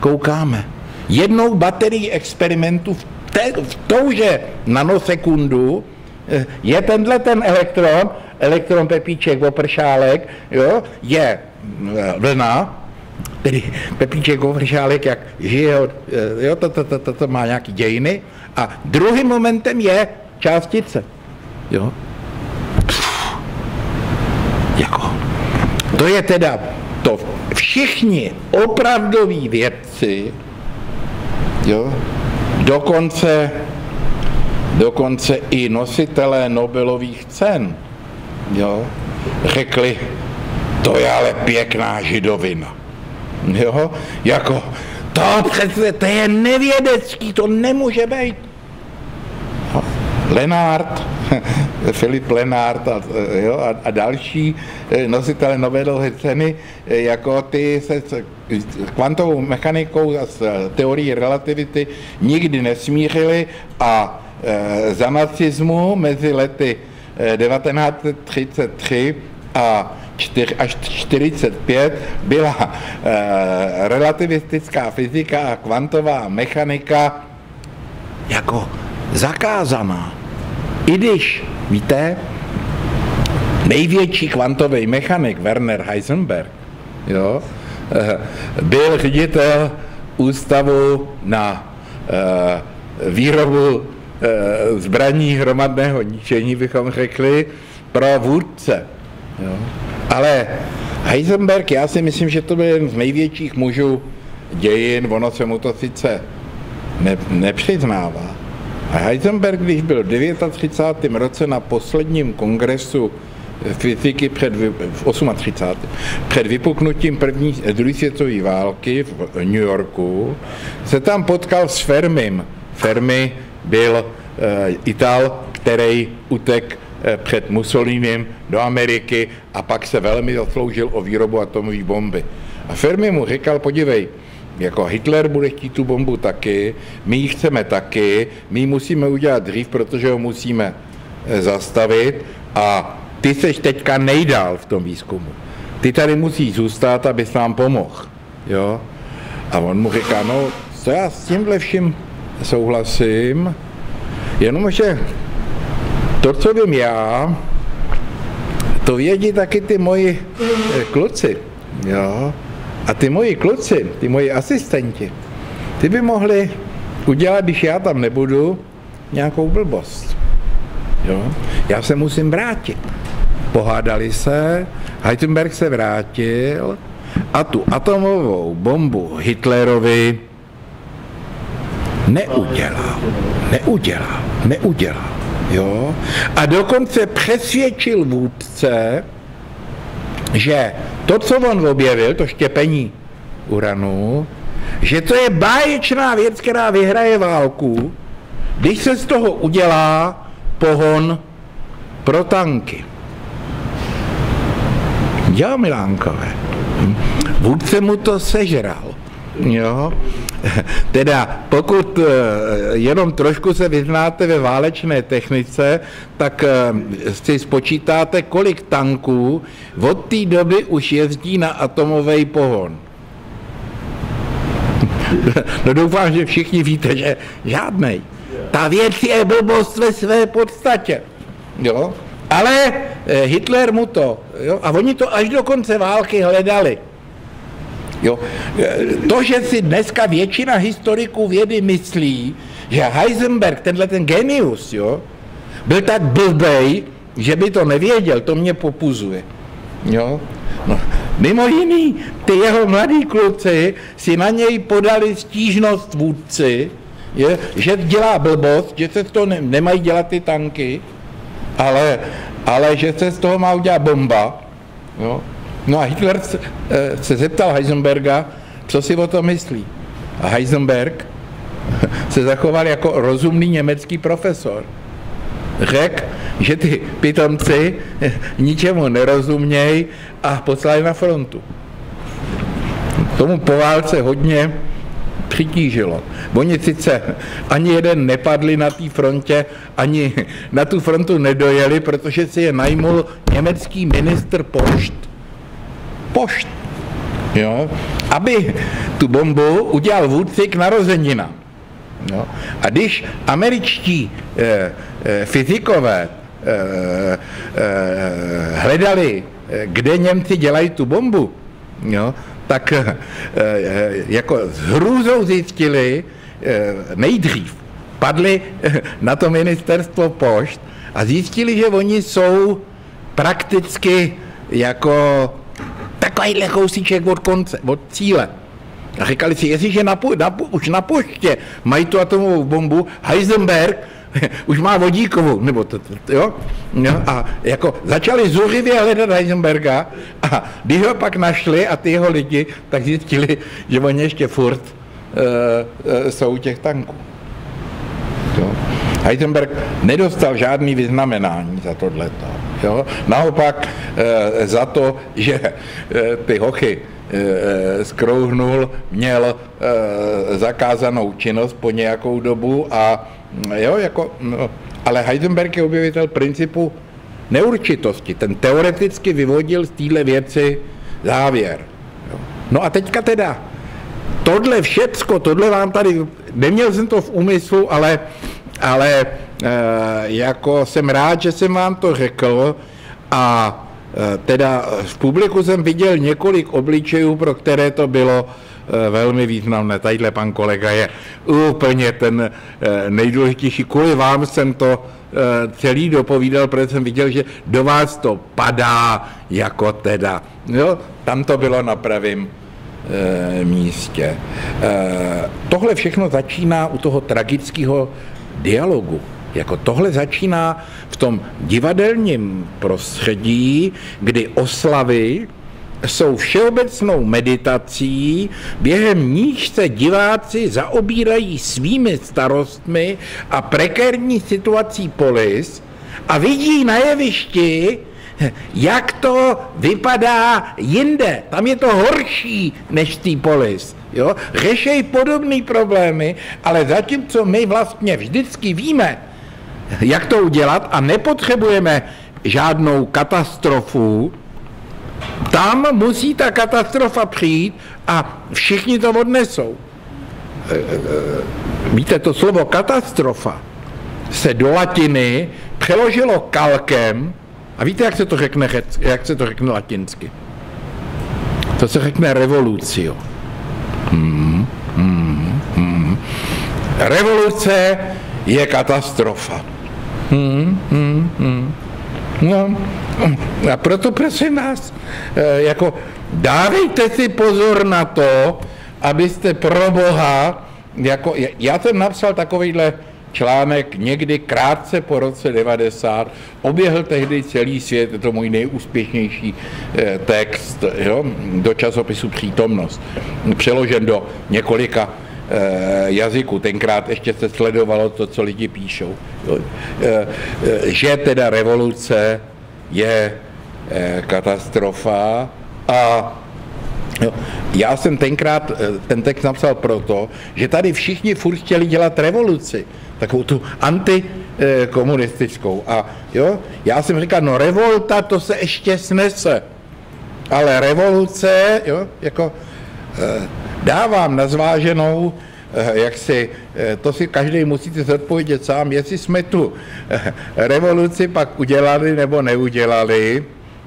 Speaker 1: koukáme. Jednou baterií experimentu v, te, v touže nanosekundu eh, je tenhle ten elektron, elektron pepíček, opršálek, jo, je eh, vlna, tedy pepíček, opršálek, jak žije, eh, jo, to, to, to, to, to má nějaký dějiny, a druhým momentem je částice. Jo. jako. To je teda to všichni opravdoví vědci, jo, dokonce, dokonce i nositelé Nobelových cen, jo, řekli, to je ale pěkná židovina. Jo, jako, to přece, to je nevědecký, to nemůže být. Lenard, Filip Lenard a, jo, a, a další eh, nositelé Nobelovy ceny, eh, jako ty se s kvantovou mechanikou a s teorií relativity nikdy nesmířili a e, za nacismu mezi lety 1933 a 4 až 45 byla e, relativistická fyzika a kvantová mechanika jako zakázaná. I když, víte, největší kvantový mechanik Werner Heisenberg jo, eh, byl ředitel ústavu na e, výrobu e, zbraní hromadného ničení, bychom řekli, pro vůdce. Jo. Ale Heisenberg, já si myslím, že to byl jeden z největších mužů dějin, ono se mu to sice ne, nepřiznává. Heisenberg, když byl v 39. roce na posledním kongresu fyziky před, v 38. před vypuknutím první, druhé světové války v New Yorku, se tam potkal s Fermim. Fermi byl uh, Ital, který utek uh, před Mussolínem do Ameriky a pak se velmi zasloužil o výrobu atomové bomby. A Fermi mu říkal, podívej, jako Hitler bude chtít tu bombu taky, my ji chceme taky, my ji musíme udělat dřív, protože ho musíme eh, zastavit a ty seš teďka nejdál v tom výzkumu. Ty tady musí zůstat, aby nám pomohl. Jo? A on mu říká, no, co já s tímhle vším souhlasím, jenomže to, co vím já, to vědí taky ty moji eh, kluci. Jo? A ty moji kluci, ty moji asistenti, ty by mohli udělat, když já tam nebudu, nějakou blbost. Jo? Já se musím vrátit. Pohádali se, Heisenberg se vrátil a tu atomovou bombu Hitlerovi neudělal. Neudělal. Neudělal. Jo? A dokonce přesvědčil vůdce, že to, co on objevil, to štěpení uranu, že to je báječná věc, která vyhraje válku, když se z toho udělá pohon pro tanky. Jo, Milánkové. Vůdce mu to sežral. Jo? Teda pokud eh, jenom trošku se vyznáte ve válečné technice, tak eh, si spočítáte, kolik tanků od té doby už jezdí na atomový pohon. No doufám, že všichni víte, že žádnej. Ta věc je blbost ve své podstatě. Jo? Ale eh, Hitler mu to, jo? a oni to až do konce války hledali. Jo. To, že si dneska většina historiků vědy myslí, že Heisenberg, tenhle ten genius, jo, byl tak blbej, že by to nevěděl, to mě popuzuje. Jo. No, mimo jiný, ty jeho mladí kluci si na něj podali stížnost vůdci, je, že dělá blbost, že se to ne, nemají dělat ty tanky, ale, ale že se z toho má udělat bomba. Jo. No a Hitler se, eh, se zeptal Heisenberga, co si o tom myslí. A Heisenberg se zachoval jako rozumný německý profesor. Řekl, že ty pitomci ničemu nerozumějí a poslali na frontu. Tomu po válce hodně přitížilo. Oni sice ani jeden nepadli na té frontě, ani na tu frontu nedojeli, protože si je najmul německý ministr pošt pošt, jo, aby tu bombu udělal vůdci k narozeninám. Jo. A když američtí eh, eh, fyzikové eh, eh, hledali, kde Němci dělají tu bombu, jo, tak eh, jako s hrůzou zjistili eh, nejdřív, padli na to ministerstvo pošt a zjistili, že oni jsou prakticky jako takovýhle kousíček od konce, od cíle. A říkali si, jestliže na, na, už na poště mají tu atomovou bombu, Heisenberg už má vodíkovou, nebo to, to, to jo? jo? A jako začali zuřivě hledat Heisenberga a když ho pak našli a ty jeho lidi, tak zjistili, že oni ještě furt uh, uh, jsou těch tanků. Jo? Heisenberg nedostal žádný vyznamenání za tohleto. Jo? Naopak e, za to, že e, ty hochy e, skrouhnul, měl zakázanou činnost po nějakou dobu a jo, jako, no, ale Heisenberg je objevitel principu neurčitosti. Ten teoreticky vyvodil z téhle věci závěr. No a teďka teda, tohle všecko, tohle vám tady, neměl jsem to v úmyslu, ale, ale e, jako jsem rád, že jsem vám to řekl a e, teda v publiku jsem viděl několik obličejů, pro které to bylo e, velmi významné. Tadyhle pan kolega je úplně ten nejdůležitější. Kvůli vám jsem to celý dopovídal, protože jsem viděl, že do vás to padá jako teda. Jo, tam to bylo na pravým místě. Tohle všechno začíná u toho tragického dialogu. Jako tohle začíná v tom divadelním prostředí, kdy oslavy jsou všeobecnou meditací, během níž se diváci zaobírají svými starostmi a prekérní situací polis a vidí na jevišti, jak to vypadá jinde. Tam je to horší než tý polis. Jo? Řešej podobné problémy, ale zatímco my vlastně vždycky víme, jak to udělat a nepotřebujeme žádnou katastrofu, tam musí ta katastrofa přijít a všichni to odnesou. E, e, e, víte, to slovo katastrofa se do latiny přeložilo kalkem a víte, jak se to řekne, jak se to řekne latinsky? To se řekne revolucio. Hmm, hmm, hmm. Revoluce je katastrofa. Hmm, hmm, hmm. No, a proto prosím vás, eh, jako dávejte si pozor na to, abyste pro Boha, jako, já jsem napsal takovýhle článek někdy krátce po roce 90, oběhl tehdy celý svět, je to můj nejúspěšnější eh, text jo, do časopisu Přítomnost, přeložen do několika eh, jazyků. Tenkrát ještě se sledovalo to, co lidi píšou. Eh, že teda revoluce je katastrofa a Já jsem tenkrát ten text napsal proto, že tady všichni furt chtěli dělat revoluci takovou tu antikomunistickou. A jo, já jsem říkal, no revolta to se ještě snese, ale revoluce, jo, jako eh, dávám na zváženou, eh, jak si, eh, to si každý musíte zodpovědět sám, jestli jsme tu revoluci pak udělali nebo neudělali.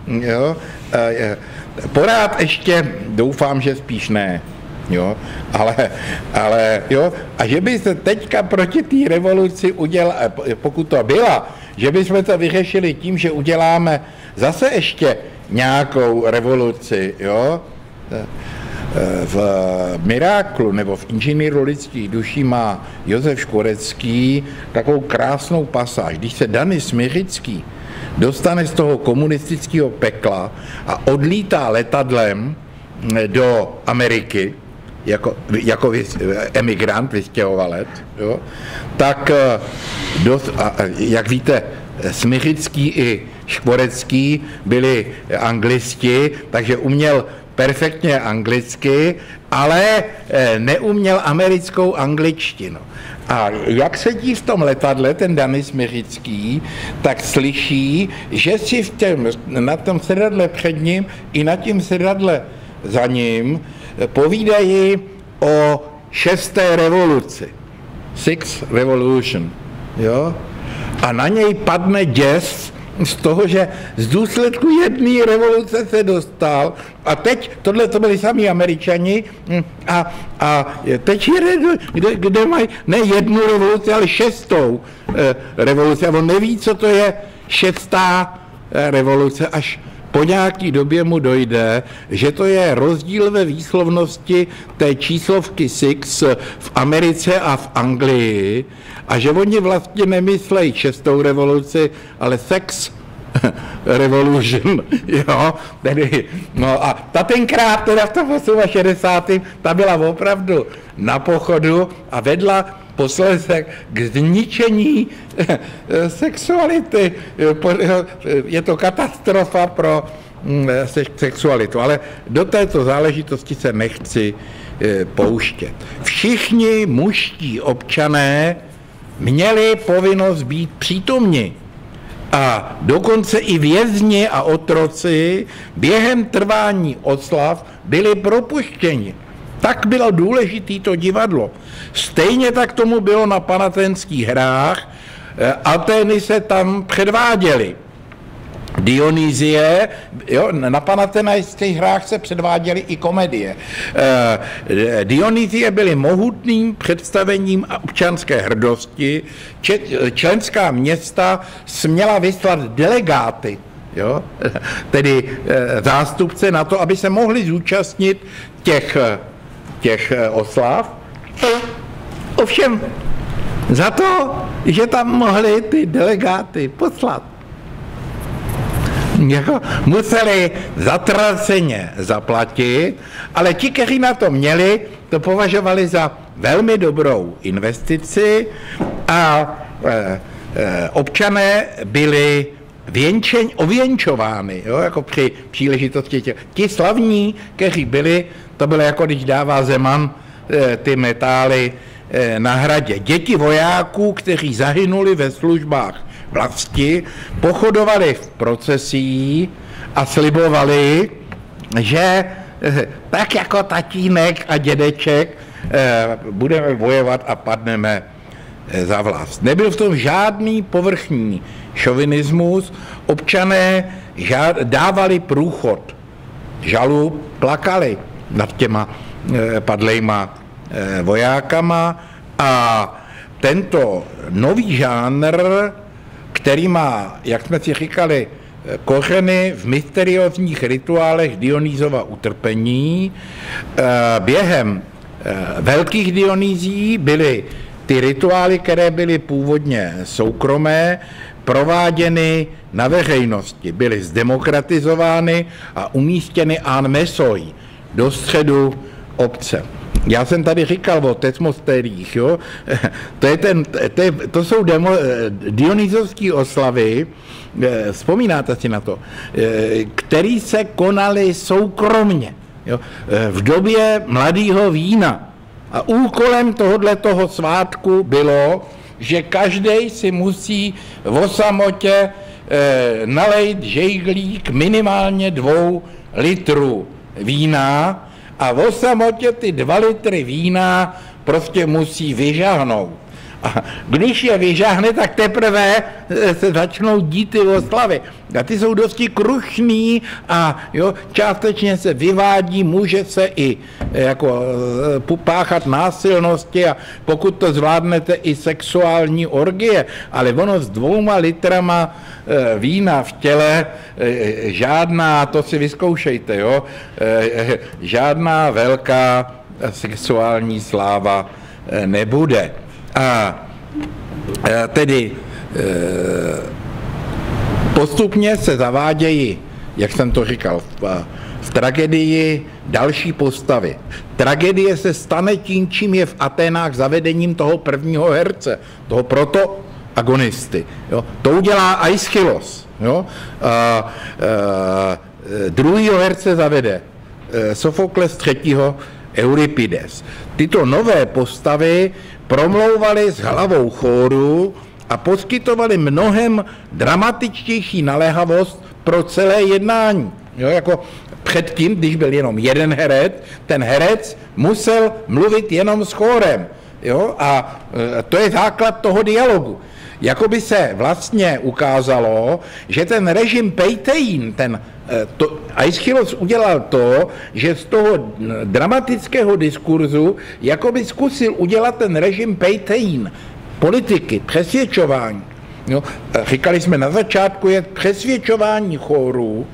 Speaker 1: Jo? Porád ještě doufám, že spíš ne jo, ale, ale jo, a že by se teďka proti té revoluci udělal, pokud to byla, že by jsme to vyřešili tím, že uděláme zase ještě nějakou revoluci, jo, v Miráklu nebo v inženýru lidských duší má Josef Škorecký takovou krásnou pasáž. Když se Dany Smiřický dostane z toho komunistického pekla a odlítá letadlem do Ameriky, jako, jako vys, emigrant, vystěhovalec, jo, tak eh, dost, a, jak víte, Smiřický i Škvorecký byli anglisti, takže uměl perfektně anglicky, ale eh, neuměl americkou angličtinu. A jak sedí v tom letadle ten Danis Smiřický, tak slyší, že si v těm, na tom sedadle před ním i na tím sedadle za ním povídají o šesté revoluci. Six Revolution. Jo? A na něj padne děs z toho, že z důsledku jedné revoluce se dostal a teď, tohle to byli sami američani hm, a, a teď jede, kde, kde mají ne jednu revoluci, ale šestou eh, revoluci. A on neví, co to je šestá eh, revoluce, až po nějaký době mu dojde, že to je rozdíl ve výslovnosti té číslovky six v Americe a v Anglii a že oni vlastně nemyslejí šestou revoluci, ale sex revolution, jo, tedy, no a ta tenkrát teda v tom 68. ta byla opravdu na pochodu a vedla posledek k zničení sexuality. Je to katastrofa pro mm, sexualitu, ale do této záležitosti se nechci eh, pouštět. Všichni muští občané měli povinnost být přítomni A dokonce i vězni a otroci během trvání oslav byli propuštěni. Tak bylo důležité to divadlo. Stejně tak tomu bylo na panatenských hrách. Eh, Atény se tam předváděly. Dionýzie, jo, na panatenajských hrách se předváděly i komedie. E, Dionýzie byly mohutným představením občanské hrdosti. Členská města směla vyslat delegáty, jo, tedy e, zástupce na to, aby se mohli zúčastnit těch, těch oslav. Ovšem za to, že tam mohli ty delegáty poslat jako museli zatraceně zaplatit, ale ti, kteří na to měli, to považovali za velmi dobrou investici a e, e, občané byli věnčeň, ověnčovány, jo, jako při příležitosti těch. Ti slavní, kteří byli, to bylo jako když dává Zeman e, ty metály e, na hradě. Děti vojáků, kteří zahynuli ve službách vlasti pochodovali v procesí a slibovali, že eh, tak jako tatínek a dědeček eh, budeme bojovat a padneme eh, za vlast. Nebyl v tom žádný povrchní šovinismus, občané dávali průchod, žalu, plakali nad těma padlejma vojákama a tento nový žánr který má, jak jsme si říkali, kořeny v mysteriózních rituálech Dionýzova utrpení. Eh, během eh, velkých Dionýzí byly ty rituály, které byly původně soukromé, prováděny na veřejnosti, byly zdemokratizovány a umístěny an mesoj do středu obce. Já jsem tady říkal o tesmostérích, jo? To, je ten, to, je, to jsou demo, dionýzovské oslavy, eh, vzpomínáte si na to, eh, který se konaly soukromně, jo? Eh, v době mladého vína. A úkolem tohohle toho svátku bylo, že každý si musí v samotě nalejt žejglík minimálně dvou litrů vína, a o samotě ty dva litry vína prostě musí vyžahnout. A když je vyžáhne, tak teprve eh, se začnou dít ty oslavy. A ty jsou dosti krušný a jo, částečně se vyvádí, může se i eh, jako eh, páchat násilnosti a pokud to zvládnete i sexuální orgie, ale ono s dvouma litrama vína v těle, žádná, to si vyzkoušejte, jo, žádná velká sexuální sláva nebude. A tedy e, postupně se zavádějí, jak jsem to říkal, v, v tragedii další postavy. Tragedie se stane tím, čím je v Aténách zavedením toho prvního herce, toho protoagonisty. Jo. To udělá Aeschylus. Jo. A, a, druhýho herce zavede e, Sofokles třetího Euripides. Tyto nové postavy promlouvali s hlavou chóru a poskytovali mnohem dramatičtější naléhavost pro celé jednání. Jo, jako předtím, když byl jenom jeden herec, ten herec musel mluvit jenom s chórem. Jo? A e, to je základ toho dialogu. Jakoby se vlastně ukázalo, že ten režim Pejtejín, ten to, Aeschylus udělal to, že z toho dramatického diskurzu jakoby zkusil udělat ten režim pejtejín, politiky, přesvědčování. No, říkali jsme na začátku, je přesvědčování chórů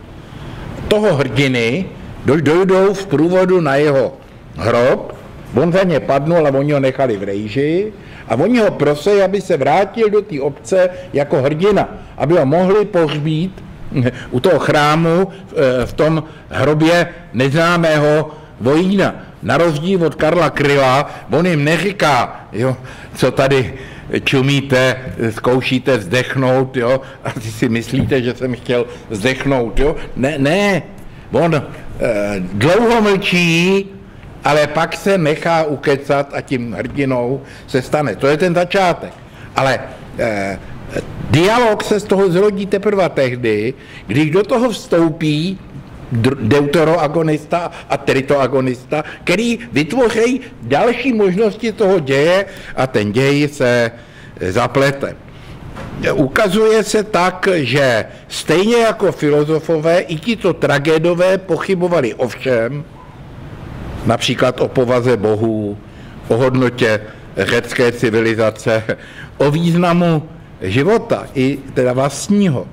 Speaker 1: toho hrdiny, dojdou v průvodu na jeho hrob, on za ně padnul a oni ho nechali v rejži. A oni ho prosí, aby se vrátil do té obce jako hrdina, aby ho mohli pohřbít u toho chrámu eh, v tom hrobě neznámého vojína. Na rozdíl od Karla Kryla, on jim neříká, jo, co tady čumíte, zkoušíte vzdechnout, jo, a ty si myslíte, že jsem chtěl vzdechnout, jo. Ne, ne, on e, dlouho mlčí, ale pak se nechá ukecat a tím hrdinou se stane. To je ten začátek. Ale e, Dialog se z toho zrodí teprve tehdy, když do toho vstoupí deuteroagonista a tritoagonista, který vytvoří další možnosti toho děje a ten děj se zaplete. Ukazuje se tak, že stejně jako filozofové, i tito tragédové pochybovali o všem, například o povaze bohů, o hodnotě řecké civilizace, o významu života, i teda vlastního.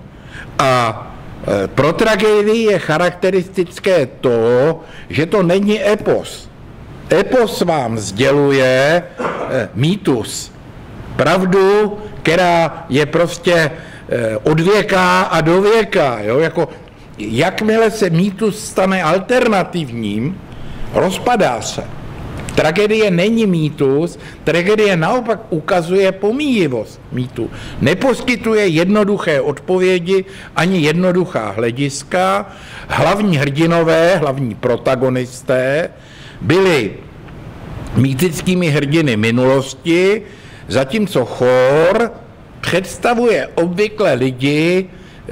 Speaker 1: A e, pro tragédii je charakteristické to, že to není epos. Epos vám sděluje e, mýtus, pravdu, která je prostě eh, od věka a do věka. Jo? Jako, jakmile se mýtus stane alternativním, rozpadá se. Tragédie není mýtus, tragédie naopak ukazuje pomíjivost mýtu. Neposkytuje jednoduché odpovědi ani jednoduchá hlediska. Hlavní hrdinové, hlavní protagonisté byli mýtickými hrdiny minulosti, Zatímco chor představuje obvykle lidi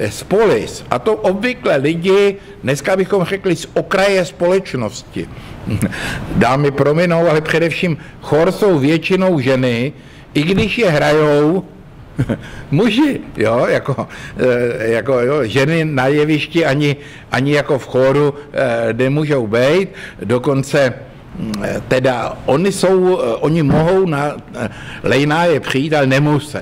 Speaker 1: z polis. A to obvykle lidi, dneska bychom řekli, z okraje společnosti. Dámy prominou, ale především chor jsou většinou ženy, i když je hrajou muži, jo, jako, eh, jako jo, ženy na jevišti ani, ani jako v chóru eh, nemůžou být, dokonce teda oni jsou, oni mohou na lejná je přijít, ale nemusí.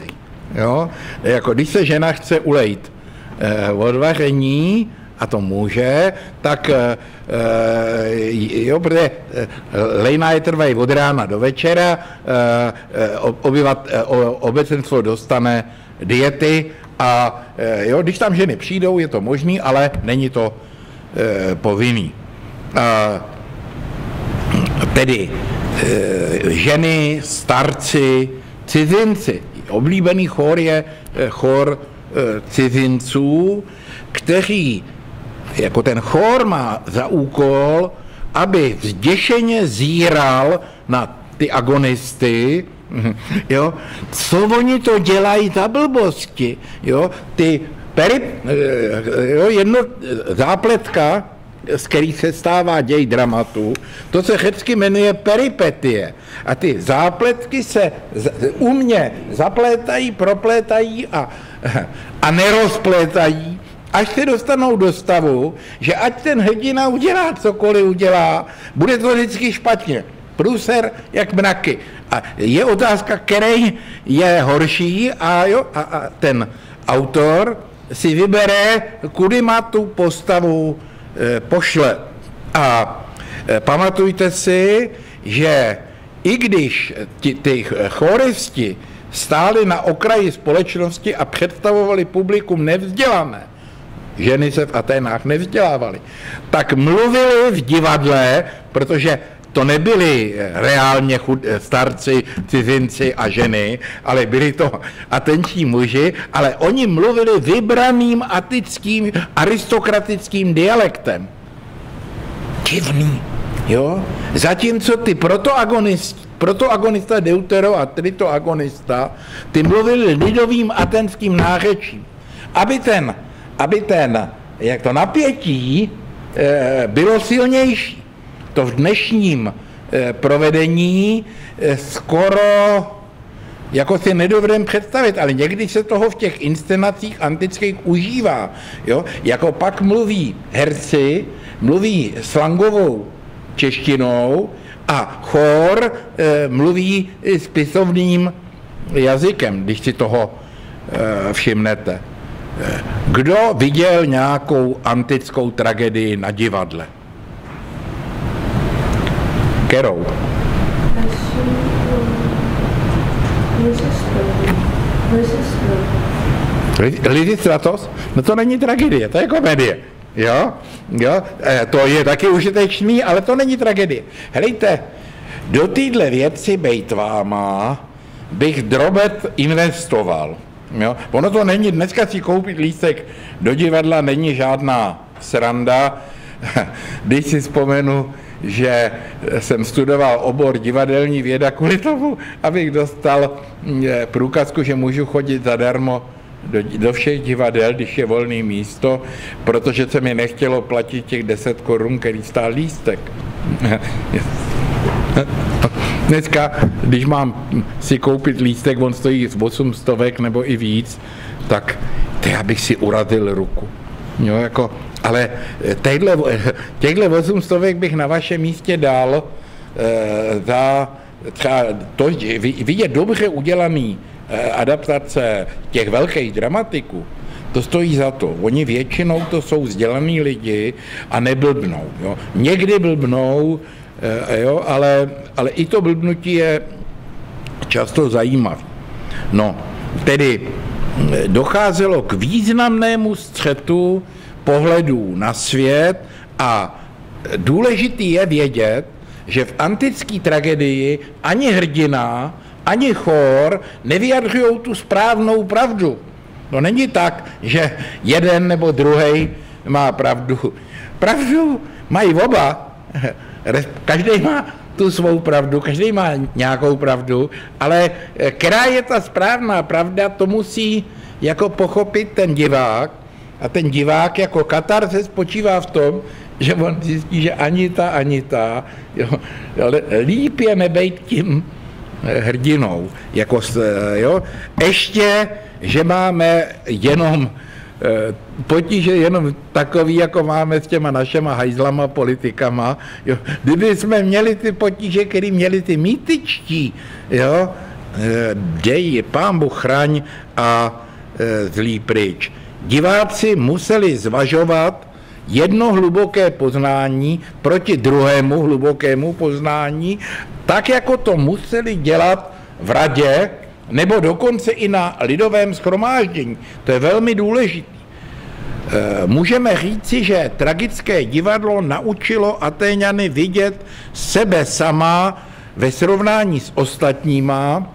Speaker 1: Jo? Jako když se žena chce ulejt eh, odvaření, a to může, tak eh, eh, jo, protože lejná je trvají od rána do večera, obyvat, obecenstvo dostane diety a jo, když tam ženy přijdou, je to možný, ale není to povinný tedy ženy, starci, cizinci. Oblíbený chor je chor cizinců, kteří, jako ten chor má za úkol, aby vzděšeně zíral na ty agonisty, jo, co oni to dělají za blbosti, jo, ty peri, jo, jedno zápletka, z kterých se stává děj dramatu, to se řecky jmenuje peripetie. A ty zápletky se u mě zaplétají, proplétají a, a nerozplétají, až se dostanou do stavu, že ať ten hrdina udělá cokoliv udělá, bude to vždycky špatně. Průser jak mraky. A je otázka, který je horší a, jo, a, a ten autor si vybere, kudy má tu postavu Eh, pošle. A eh, pamatujte si, že i když ti, ty choristi stáli na okraji společnosti a představovali publikum nevzdělané, ženy se v Aténách nevzdělávaly, tak mluvili v divadle, protože to nebyli reálně chud, starci, cizinci a ženy, ale byli to atenční muži, ale oni mluvili vybraným atickým aristokratickým dialektem. Divný, jo? Zatímco ty protoagonisti, protoagonista Deutero a tritoagonista, ty mluvili lidovým atenským nářečím. Aby ten, aby ten, jak to napětí, e, bylo silnější to v dnešním eh, provedení eh, skoro jako si nedovedem představit, ale někdy se toho v těch inscenacích antických užívá. Jo? Jako pak mluví herci, mluví slangovou češtinou a chor e, mluví spisovným jazykem, když si toho e, všimnete. Kdo viděl nějakou antickou tragedii na divadle? Kterou? Lysistratos? No to není tragédie, to je komedie. Jo? Jo? E, to je taky užitečný, ale to není tragédie. Helejte, do téhle věci bejt váma bych drobet investoval. Jo? Ono to není, dneska si koupit lístek do divadla není žádná sranda. Když si vzpomenu, že jsem studoval obor divadelní věda kvůli tomu, abych dostal mm, průkazku, že můžu chodit zadarmo do, do všech divadel, když je volné místo, protože se mi nechtělo platit těch 10 korun, který stál lístek. Dneska, když mám si koupit lístek, on stojí 8 stovek nebo i víc, tak to já bych si uradil ruku. Jo, jako, ale těchto, těchto 8 stovek bych na vašem místě dal e, za třeba to, vidět dobře udělaný e, adaptace těch velkých dramatiků, to stojí za to. Oni většinou to jsou vzdělaný lidi a neblbnou. Jo. Někdy blbnou, jo, ale, ale i to blbnutí je často zajímavé. No, tedy docházelo k významnému střetu pohledů na svět a důležitý je vědět, že v antické tragedii ani hrdina, ani chor nevyjadřují tu správnou pravdu. No není tak, že jeden nebo druhý má pravdu. Pravdu mají oba. Každý má tu svou pravdu, každý má nějakou pravdu, ale která je ta správná pravda, to musí jako pochopit ten divák. A ten divák jako katar se spočívá v tom, že on zjistí, že ani ta, ani ta, jo, ale líp je nebejt tím eh, hrdinou. Jako, eh, jo. Ještě, že máme jenom eh, potíže jenom takový, jako máme s těma našema hajzlama, politikama. Jo. Kdyby jsme měli ty potíže, které měli ty mýtičtí, jo, dej, pán Bůh chraň a zlý pryč. Diváci museli zvažovat, jedno hluboké poznání proti druhému hlubokému poznání, tak jako to museli dělat v radě nebo dokonce i na lidovém schromáždění. To je velmi důležité. E, můžeme říci, že tragické divadlo naučilo Atéňany vidět sebe sama ve srovnání s ostatníma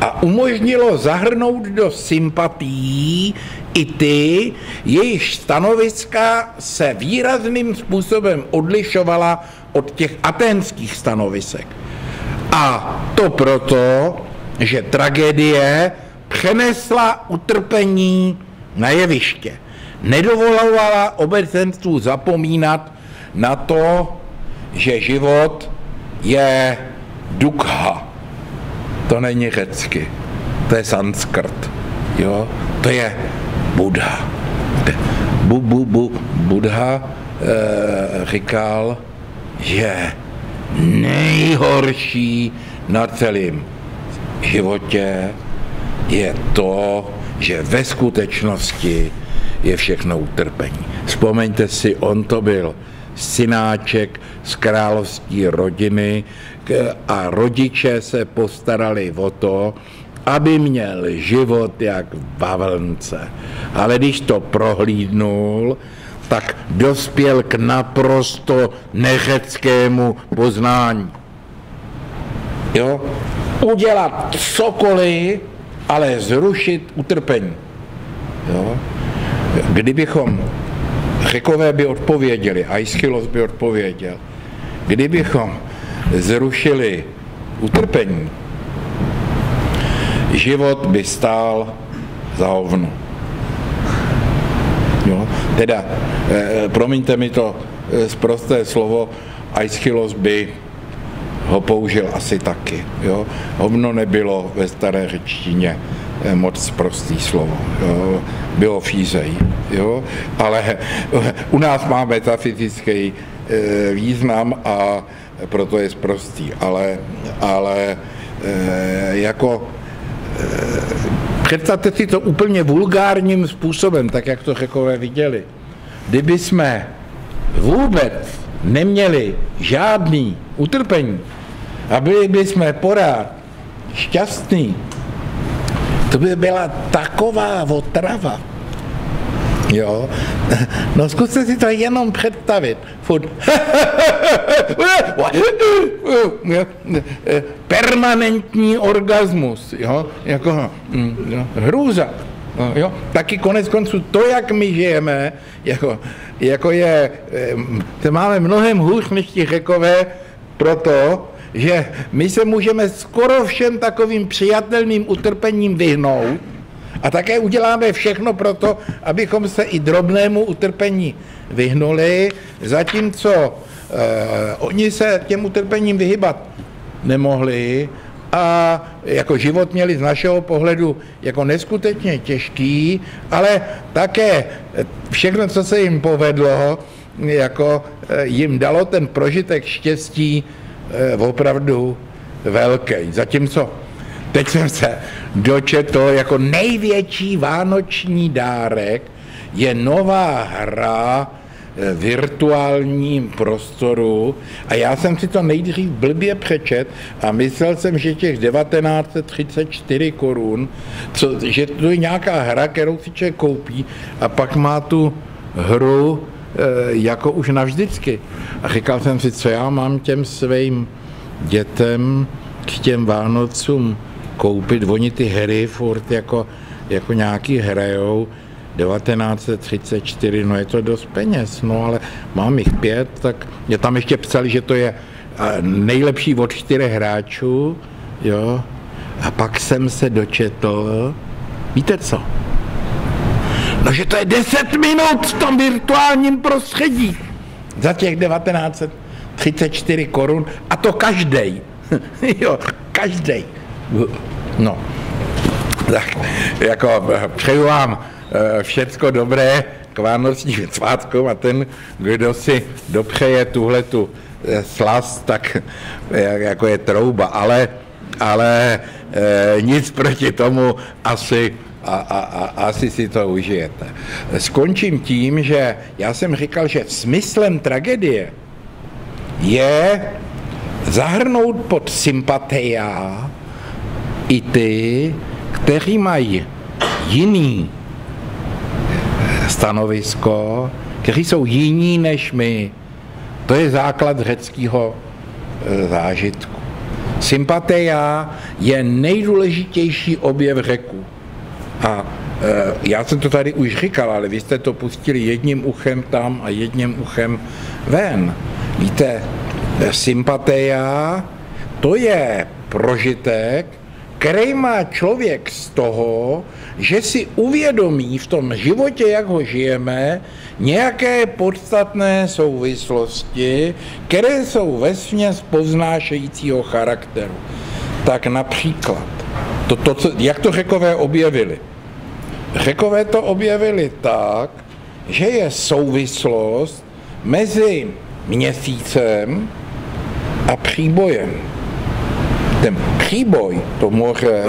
Speaker 1: a umožnilo zahrnout do sympatií i ty, jejichž stanoviska se výrazným způsobem odlišovala od těch aténských stanovisek. A to proto, že tragédie přenesla utrpení na jeviště. Nedovolovala obecenstvu zapomínat na to, že život je dukha. To není řecky, to je sanskrt. Jo? To je Buddha. Bu, bu, bu, Buddha e, říkal, že nejhorší na celém životě je to, že ve skutečnosti je všechno utrpení. Vzpomeňte si, on to byl synáček z královské rodiny a rodiče se postarali o to, aby měl život jak v bavlnce. Ale když to prohlídnul, tak dospěl k naprosto neřeckému poznání. Jo? Udělat cokoliv, ale zrušit utrpení. Jo? Kdybychom, řekové by odpověděli, Aeschylus by odpověděl, kdybychom zrušili utrpení, život by stál za hovno. Jo? Teda, e, promiňte mi to e, zprosté slovo, Aeschylus by ho použil asi taky. Jo? Hovno nebylo ve staré řečtině e, moc prostý slovo. Jo? Bylo fízej. Jo? Ale u nás má metafyzický e, význam a proto je prostý. Ale, ale e, jako Představte si to úplně vulgárním způsobem, tak jak to řekové viděli. Kdyby jsme vůbec neměli žádný utrpení a byli by jsme porád šťastní, to by byla taková otrava. Jo. No zkuste si to jenom představit. Furt. Permanentní orgasmus. Jo. Jako, hm. Hrůza. No, jo. Taky konec konců to, jak my žijeme, jako, jako je, to máme mnohem hůř než ti řekové, proto, že my se můžeme skoro všem takovým přijatelným utrpením vyhnout, A také uděláme všechno pro to, abychom se i drobnému utrpení vyhnuli, zatímco eh, oni se těm utrpením vyhybat nemohli a jako život měli z našeho pohledu jako neskutečně těžký, ale také všechno, co se jim povedlo, jako eh, jim dalo ten prožitek štěstí eh, opravdu velký. Zatímco teď jsem se dočetl jako největší vánoční dárek je nová hra virtuálním prostoru a já jsem si to nejdřív blbě přečet a myslel jsem, že těch 1934 korun, co, že to je nějaká hra, kterou si člověk koupí a pak má tu hru e, jako už navždycky. A říkal jsem si, co já mám těm svým dětem k těm Vánocům koupit. Oni ty hry furt jako, jako nějaký hrajou 1934, no je to dost peněz, no ale mám jich pět, tak je tam ještě psali, že to je nejlepší od čtyřech hráčů, jo, a pak jsem se dočetl, víte co? No, že to je 10 minut v tom virtuálním prostředí za těch 1934 korun a to každý. jo, každý. No, tak jako přeju vám všecko dobré k vánočním svátkům a ten, kdo si dopřeje tuhle tu eh, slast, tak eh, jako je trouba, ale, ale nic proti tomu asi a, a, a asi si to užijete. Skončím tím, že já jsem říkal, že smyslem tragédie je zahrnout pod sympatia i ty, kteří mají jiný stanovisko, kteří jsou jiní než my. To je základ řeckého e, zážitku. Sympatia je nejdůležitější objev řeku. A e, já jsem to tady už říkal, ale vy jste to pustili jedním uchem tam a jedním uchem ven. Víte, sympatia to je prožitek, který má člověk z toho, že si uvědomí v tom životě, jak ho žijeme, nějaké podstatné souvislosti, které jsou ve směs poznášejícího charakteru. Tak například, to, to, co, jak to řekové objevili? Řekové to objevili tak, že je souvislost mezi měsícem a příbojem ten příboj, to moře,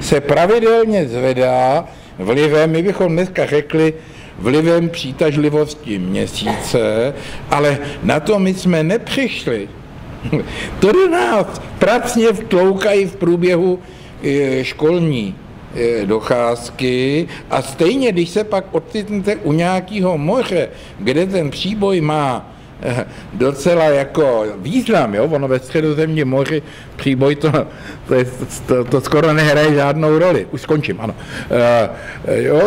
Speaker 1: se pravidelně zvedá vlivem, my bychom dneska řekli, vlivem přitažlivosti měsíce, ale na to my jsme nepřišli. To do nás pracně vtloukají v průběhu e, školní e, docházky a stejně, když se pak ocitnete u nějakého moře, kde ten příboj má docela jako význam, jo? ono ve středozemním moři příboj to, to, je, to, to skoro nehraje žádnou roli. Už skončím, ano. Uh, jo,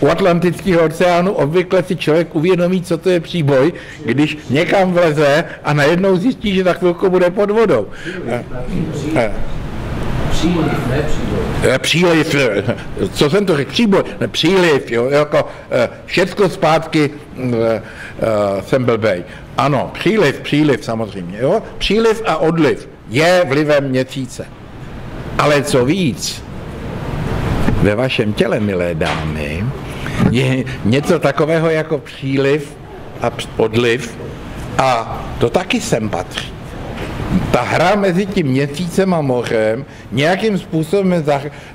Speaker 1: u Atlantického oceánu obvykle si člověk uvědomí, co to je příboj, když někam vleze a najednou zjistí, že za chvilku bude pod vodou. Uh, uh, Příliv, ne příboj. Příliv, co jsem to řekl, příboj, ne, příliv, jo, jako všecko zpátky jsem blbej. Ano, příliv, příliv samozřejmě, jo, příliv a odliv je vlivem měsíce. Ale co víc, ve vašem těle, milé dámy, je něco takového jako příliv a odliv a to taky sem patří ta hra mezi tím měsícem a mořem nějakým způsobem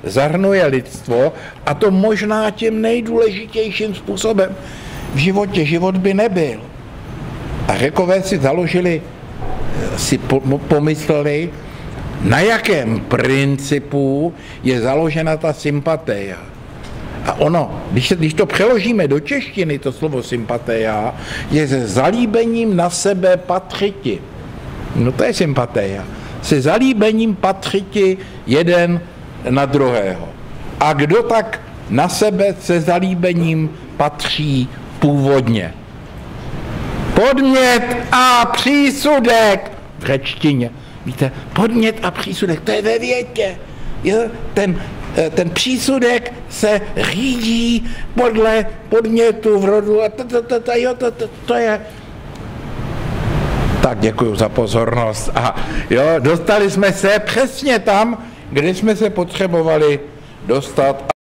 Speaker 1: zahrnuje lidstvo a to možná tím nejdůležitějším způsobem v životě. Život by nebyl. A řekové si založili, si pomysleli, na jakém principu je založena ta sympatia. A ono, když, když to přeložíme do češtiny, to slovo sympatia, je se zalíbením na sebe patřiti. No to je sympatia. Se zalíbením patřiti jeden na druhého. A kdo tak na sebe se zalíbením patří původně? Podmět a přísudek v řečtině. Víte, podmět a přísudek, to je ve větě. Jo? Ten eh, ten přísudek se řídí podle podnětu v rodu a to, to, to, to, jo, to, to, to je tak děkuji za pozornost. A jo, dostali jsme se přesně tam, kde jsme se potřebovali dostat.